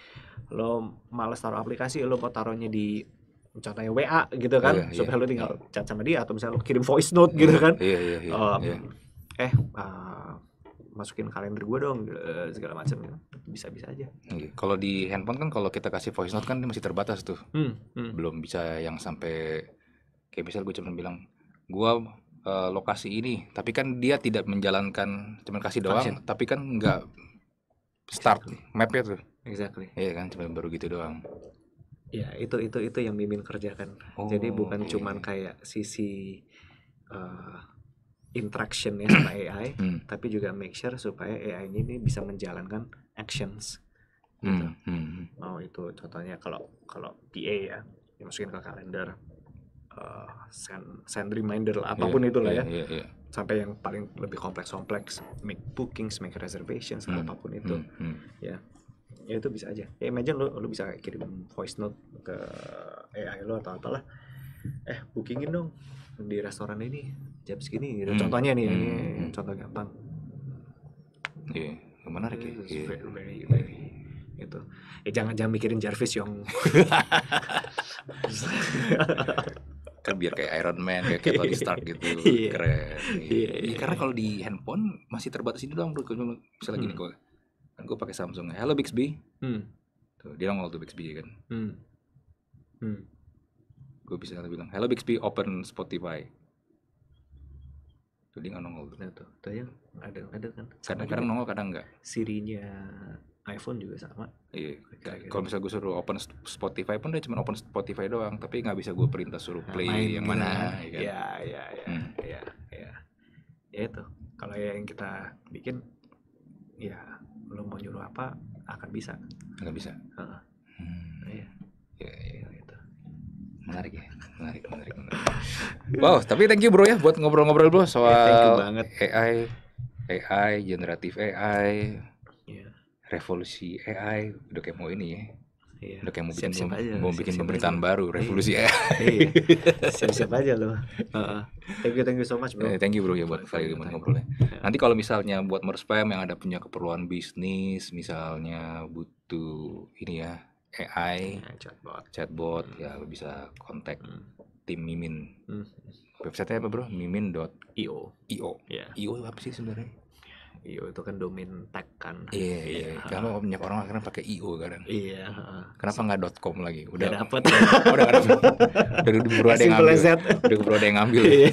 lo males taruh aplikasi lo mau taruhnya di contohnya WA gitu kan Iya, iya. supaya lo tinggal chat sama dia atau misalnya lo kirim voice note gitu kan Iya iya iya. Um, iya. eh uh, masukin kalender gue dong eh, segala macam bisa bisa aja Iya. Kalau di handphone kan kalau kita kasih voice note kan dia masih terbatas tuh. hmm, hmm. Belum bisa yang sampai kayak misal gue cuma bilang gua eh, lokasi ini, tapi kan dia tidak menjalankan cuma kasih doang, Function. tapi kan nggak start mapnya tuh. exactly Iya kan cuma baru gitu doang. Ya itu itu itu yang mimin kerjakan jadi Oh, bukan iya. cuman kayak sisi uh, interactionnya sama AI Hmm. tapi juga make sure supaya AI ini bisa menjalankan actions gitu. Hmm, hmm, mau itu contohnya kalau kalau PA ya dimasukin ke kalender uh, send send reminder lah, apa pun Iya, itulah iya, ya Iya, iya. sampai yang paling lebih kompleks kompleks make bookings make reservations Hmm, apa pun itu Hmm, hmm. ya itu bisa aja ya imagine lu lu bisa kirim voice note ke AI lu atau apalah eh bookingin dong di restoran ini jam segini gitu Hmm, contohnya nih ini hmm. contoh gampang Iya, menarik ya. It's Iya. very, very, very itu eh jangan jangan mikirin Jarvis yang kan biar kayak Iron Man kayak, kayak Tony Stark gitu Iya. keren Iya, Iya, iya, karena iya. kalau di handphone masih terbatas ini doang bro misalnya gini Hmm. Kan gue pakai Samsung hello Bixby hmm, tuh dia nongol tuh Bixby kan hmm, hmm. gue bisa bilang hello Bixby open Spotify tuh dia nggak nongol tuh Nah tuh, tuh ya ada ada kan. Kadang-kadang nongol kadang enggak Sirinya iPhone juga sama. iya Kira-kira. kalau misalnya gue suruh open Spotify pun dia cuma open Spotify doang tapi nggak bisa gue perintah suruh Nah, play main yang gitu mana kan. ya kan? Ya, ya, ya, Hmm. ya, ya. Ya itu. Kalau yang kita bikin, ya lo mau nyuruh apa akan bisa. nggak bisa Heeh. Hmm, Iya, iya, iya. ya, itu. menarik ya menarik menarik menarik wow tapi thank you bro ya buat ngobrol-ngobrol bro Ya, thank you soal banget. AI AI generatif AI Iya, revolusi AI udah kayak mau ini ya iya. udah kayak mau bikin Siap-siap aja, mau bikin pemerintahan aja. baru revolusi AI Iya. Siap-siap aja lo. Heeh. Thank you, thank you so much, bro. Eh, thank you bro ya buat kali time. ngobrolnya nanti kalau misalnya buat merspam yang ada punya keperluan bisnis misalnya butuh ini ya AI Ya, chatbot. chatbot ya lo bisa kontak Hmm. tim Mimin Hmm. websitenya apa bro mimin.io IO. io Ya, io apa sih sebenarnya IO itu kan domain tag kan. Iya, iya. Iya. Karena banyak orang akhirnya pakai IO kadang. Iya. Kenapa nggak .com lagi? Udah Udah, dapet. udah nggak dapet. Udah keburu ada yang ngambil. Udah keburu ada yang ngambil. Iya.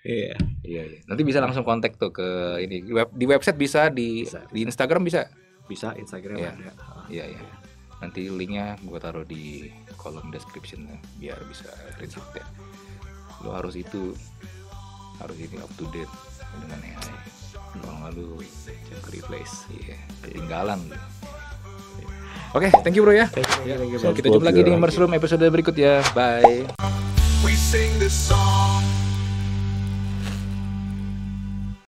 Iya. Iya. Nanti bisa langsung kontak tuh ke ini di, web, di website bisa di Bisa. di Instagram bisa. Bisa Instagram Iya. ada. Iya, iya. Nanti linknya gue taruh di kolom description biar bisa receipt ya. Lo harus itu harus ini up to date dengan AI. Kalau nggak lu Jangan ke replace. iya ketinggalan. lu. Oke, thank you bro ya. Thank you, thank you, So, bro. kita jumpa lagi di Mushroom episode berikut ya. Bye. We sing this song